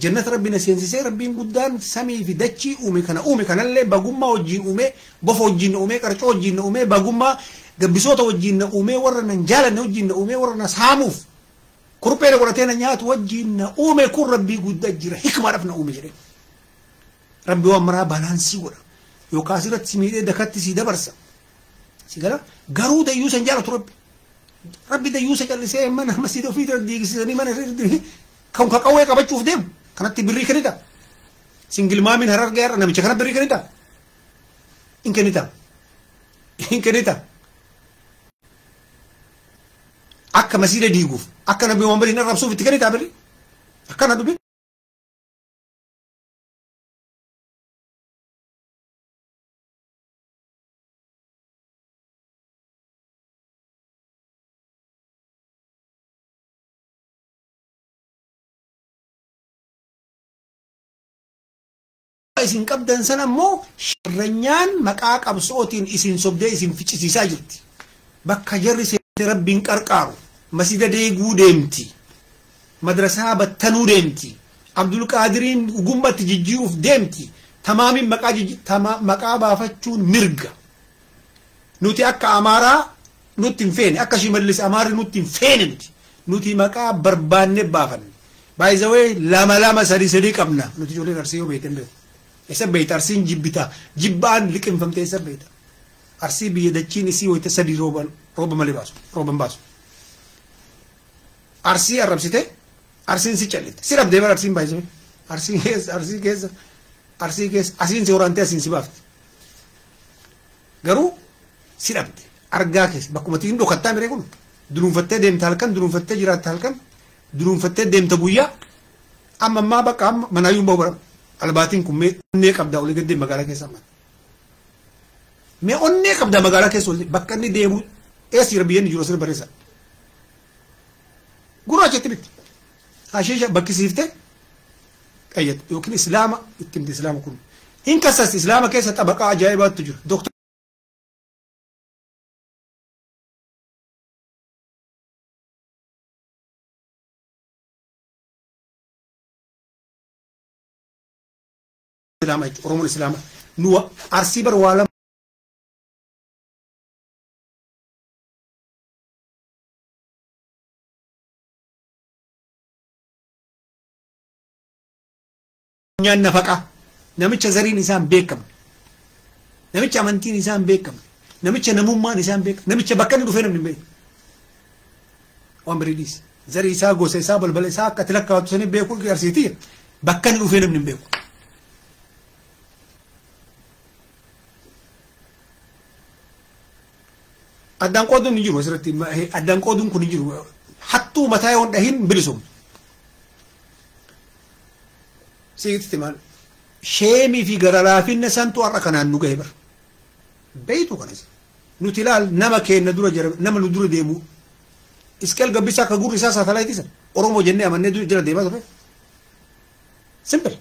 jannata rabbi na seensisee rabbiin guddaan samii fi dachii uume kana uume kanallee bagummaa wajjiin uume bofa wajjiin na uume qarcoo wajjiin na uume bagummaa gabbisoota wajjiin na uume warra nan jaalanne wajjiin na uume warra na saamuuf kurphee na godhatee na nyaatu wajjiin na uume kun rabbii guddaa jira. Hikmaadhaaf na uume jedhee rabbi waan maraa baalaansii godha. Yookaan asirratti si miidhee dakatti si dabarsa. Si gala? Garuu dayyuu san jaalatu rabbi. Rabbi dayyuu sa callisee mana masjiida ofii dura diigsisanii mana kan ka qawwee qabachuuf deemu. Kanatti birrii kennita singilmaamin harar gaara namicha kana birrii kennita in kennita in kennita akka masjiida diiguuf akka nabi muhammad arrabsuuf itti kennita birrii. Akkana dubbi isin qabdan san ammoo sharranyaan maqaa qabsootiin isin sobdee isin ficcisiisaa jirti. Bakka jarri seente rabbiin qarqaaru masjida deeguu deemti. Madrasaa battanuu deemti. Abdul Qaadiriin gumbatti jijjiiruuf deemti. Tamaamiin maqaa tama, maqaa baafachuun mirga. Nuti akka Amaaraa nutti hin feene akka Shimallis Amaarri nutti hin feene nuti. Nuti maqaa barbaanne baafanne. Baay'izawee lama lama sadii sadii qabna. Nuti ijoolleen arsii yoo beektan beeku. Eessa beekta arsiin jibbita. Jibbaan liqinfamte eessa beekta. Arsii biyya dachiin isii wayita sadii rooban rooba malee baasu rooban baasu. Arsii arrabsite arsiin si callite si dhabdee bara arsiin baay'isame arsii keessa arsii keessa arsii keessa asiin si waraantee asiin si baafte. Garuu si dhabde argaa keessa bakkuma tiin dhokattaa miree kun dunuunfattee deemta halkan dunuunfattee jiraatta halkan dunuunfattee deemta guyyaa amma ammaa bakka amma manaayyuu bahu bara albaatiin kun onnee qabdaa olii gaddee magaalaa keessa amma. Mee onnee qabdaa magaalaa keessa olii bakka inni deemu eessa inni jiru asirra bareessa. Gurraachetti bitti. Hashiisha bakkisiiftee qayyate yookiin islaama itti himte islaama kun. Hin kassas islaama keessa xabaqaa ajaa'ibaatu jira. Doktor islaama jechuudha. Oromoon islaama. Nu arsii bar waa lama. Nyaan nafaqaa. Namicha zariin isaan beekamne. Namicha amantiin isaan beekamne. Namicha namummaan isaan beekamne. Namicha bakka inni dhufee namni beeku. Waan birii dhiisi. Zarii isaa gosa isaa balbala isaa akka ati lakkaawwattu sanii beekuu agarsiiti. Bakka inni dhufee namni beeku. Addaan qooduun hin jiru asirratti addaan qooduun kun hin jiru. Hattuu mataa yoo dhahin bilisum. Siitti maal? Sheemii fi gararaafinna santu har'a kanaan nu gahe bar. Beeytu kanas nuti ilaal nama keenna dura jira nama nu dura deemu. Iskeel gabbisaa akka gurri isaa saatalaayitiisa oromoo jennee amannee jira deemaa ture simpil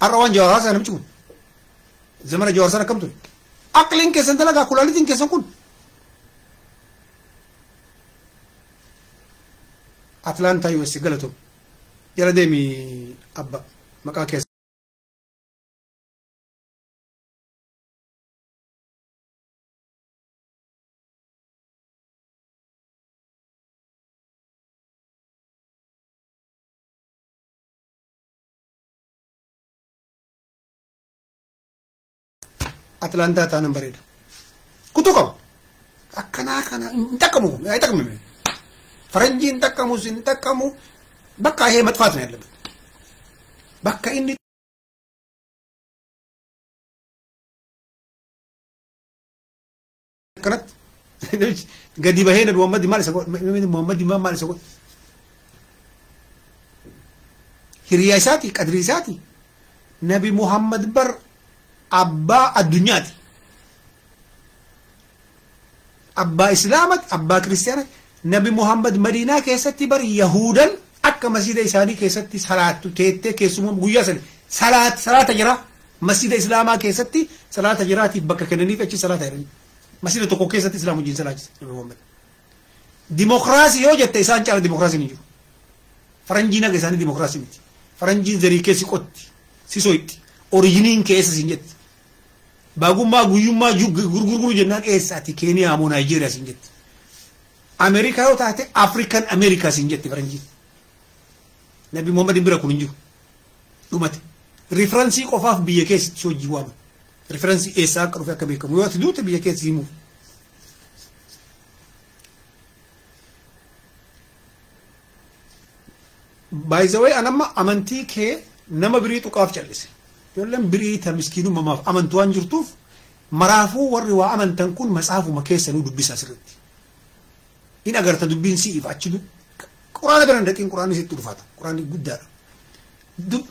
har'a waan jawaarsaa namichi kun zamana jawaarsan akkam ture? Aqliin keessan dalagaa kulaalitiin keessan kun Atlaantaa US galatoom jala deemi abba maqaa keessa. Atlaantaa taanan bareeda. Kutuu qaba. Akkanaa kana hin xaqqamu hin xaqqamu. ፈረንጂን ጠቀሙ፣ ሲንጠቀሙ በቃ ይሄ መጥፋት ነው ያለበት። በቃ ኢኒ ከነት ገዲ በሄነ ሙሐመድ ማል ሰቆ ምን ሙሐመድ ማል ሰቆ hiriyaa isaati qadrii isaati nabi muhammad bar abbaa addunyaati abbaa islaamati abbaa kiristiyaanati nabi muhammad madiinaa keessatti bar yahudan akka masjida isaanii keessatti salaattu teettee keessumaa guyyaa sani salaat salaata jira. Masjida islaamaa keessatti salaata jiraatiif bakka kennaniif achi salaata jedhani masjida tokko keessatti islaam wajjin salaachise nabi muhammad. Dimokiraasii yoo jette isaan caala dimokiraasiin hin jiru. Faranjiin aga isaanii dimokiraasii miti. Faranjiin zarii keessi qotti si soytti orijiniin keessa sin jetti baagummaa guyyummaa gurgurguru jennaan eessaati keeniyaa moo naayijeeriyaa sin jetti Ameerikaa yoo taate Afrikaan Ameerikaa siin jetti faranjiin. Nabi Muhammad bira kun hin jiru. Dhumate. Riferansii qofaaf biyya keessatti hojii waama. Riferansii eessaa akka dhufe akka beekamu yoo ati duute biyya keessi himuuf. Baay'izawee anamma amantii kee nama birii tuqaaf callise. Ijoolleen birii ta miskiinummaaf amantu waan jirtuuf maraafuu warri waa amantan kun matsaafuma keessa nu dubbisa asirratti. In agarta dubbiin si'iif achi quraana bira dhaqiin quraanni sitti dhufata quraanni guddaadha.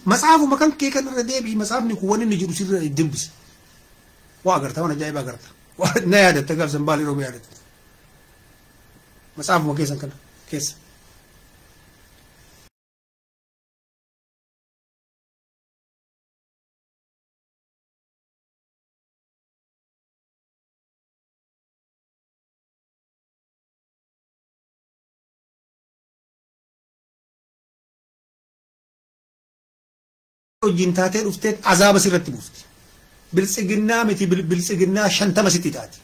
Matsaafuma kan kee kan irra deebi'i matsaafni kun wanni inni jiru sirra dimbise. Waa agarta waan ajaa'iba agarta. Na yaadatta gaafsan baal yeroo yaadatta. Matsaafuma keessan kana keessa. Wajjin taatee dhuftee azaaba sirratti buufti. Biltsiginnaa miti biltsiginnaa shantama sitti taati.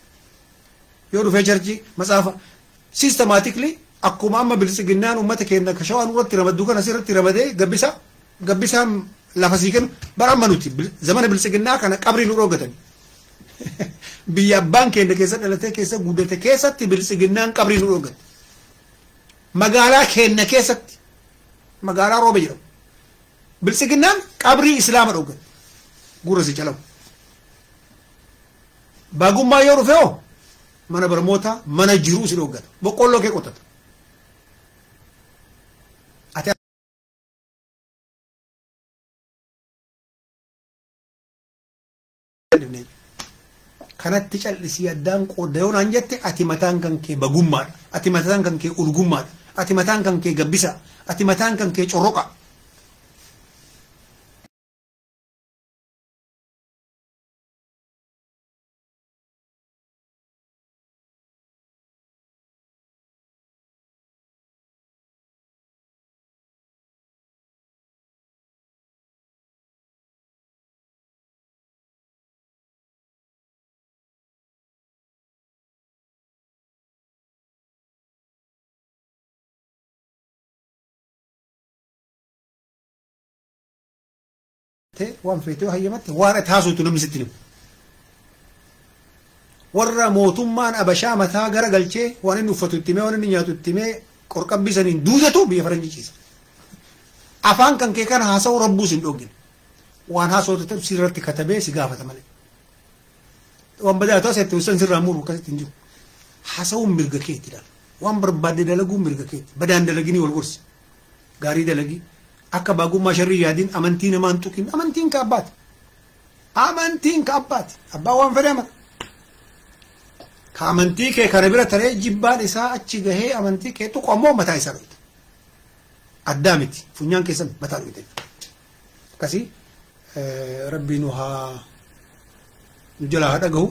Yoo dhufee charchi matsaafa sistemaatikli akkuma amma biltsiginnaan uummata keenya shawaan irratti ramaddu kana sirratti ramadee gabbisa gabbisaan lafa sii kennu bara amma nuti zamana biltsiginnaa kana qabrii nu dhoogatan. Biyya abbaan keenya keessa dhalatee keessa guddate keessatti biltsiginnaan qabrii nu dhoogate. Magaalaa keenya keessatti magaalaa rooba jedhamu. ብልጽግናም ቀብሪ እስላም ነው ግን ጉረስ ጨለው ባጉማዮ ሩፌዮ መነ በርሞታ መነ ጅሩ ሲሎገን በቆሎ ኬ ቆተት kanatti callisii addaan qoodayoon aan jette ati mataan kan kee bagummaadha ati mataan kan kee ulgummaadha ati mataan kan kee gabbisa ati mataan kan kee corroqa waan feetee hayyamatte waan ati haasoftu namni sitti himu. Warra mootummaan abashaa mataa gara galchee waan inni uffatu itti himee waan inni nyaatu itti himee qorqabbii saniin duudatu biyya faranjii ciisa. Afaan kan kee kana haasa'u rabbuus hin dhoggine. Waan haasoftu sirratti katabee si gaafata malee. Waan badaa ta'u asirratti san sirraa muru akkasitti hin jiru. Haasa'uun mirga keetti dhala. Waan barbaadde dalaguun mirga keetti. Badaan dalagini wal gorsi. Gaarii dalagii. Akka baagummaa sharrii yaadiin amantii namaa hin tuqin amantiin ka abbaati. Amantiin ka abbaati. Abbaa waan fedhe amata. Ka amantii kee kana bira taree jibbaan isaa achi gahee amantii kee tuqu ammoo mataa isaa dhuyita. Addaa miti. Funyaan keessan mataa dhuyita. Akkasii rabbii nu haa nu jalaa haa dhagahu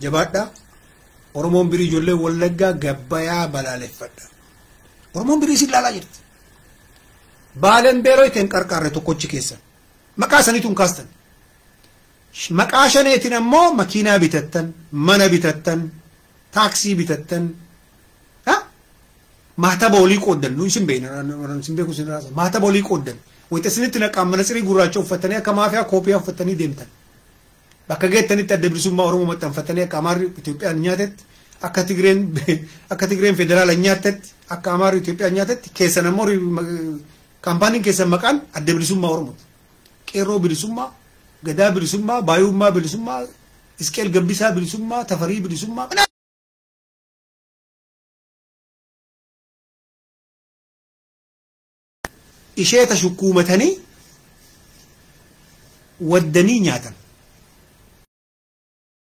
jabaadhaa. Oromoon birii ijoollee wallaggaa gabbayaa balaaleffadha. Oromoon birii isin ilaalaa jirti. Baaleen beeroo ittiin qarqaarre tokkochi keessan. Maqaa saniituun kaastan. Maqaa shaneetiin ammoo makiinaa bitattan, mana bitattan, taaksii bitattan. Maataba olii qooddan nu isin beeku isin raasa maataba olii qooddan. Wayita isinitti naqaan mana tsirii gurraacha uffatanii akka maafiyaa koopiyaa uffatanii deemtan. Bakka geettanitti adda bilisummaa Oromoo maxxanfatanii akka Amaarri Itoophiyaan nyaatetti akka Tigreen akka Tigreen federaala nyaatetti akka Amaarri Itoophiyaan nyaatetti keessan ammoo kaampaaniin keessan maqaan adda bilisummaa Oromooti. Qeerroo bilisummaa, gadaa bilisummaa, baay'ummaa bilisummaa, isqeel gabbisaa bilisummaa, tafarii bilisummaa. Isheeta shukkuumatanii waddanii nyaatan.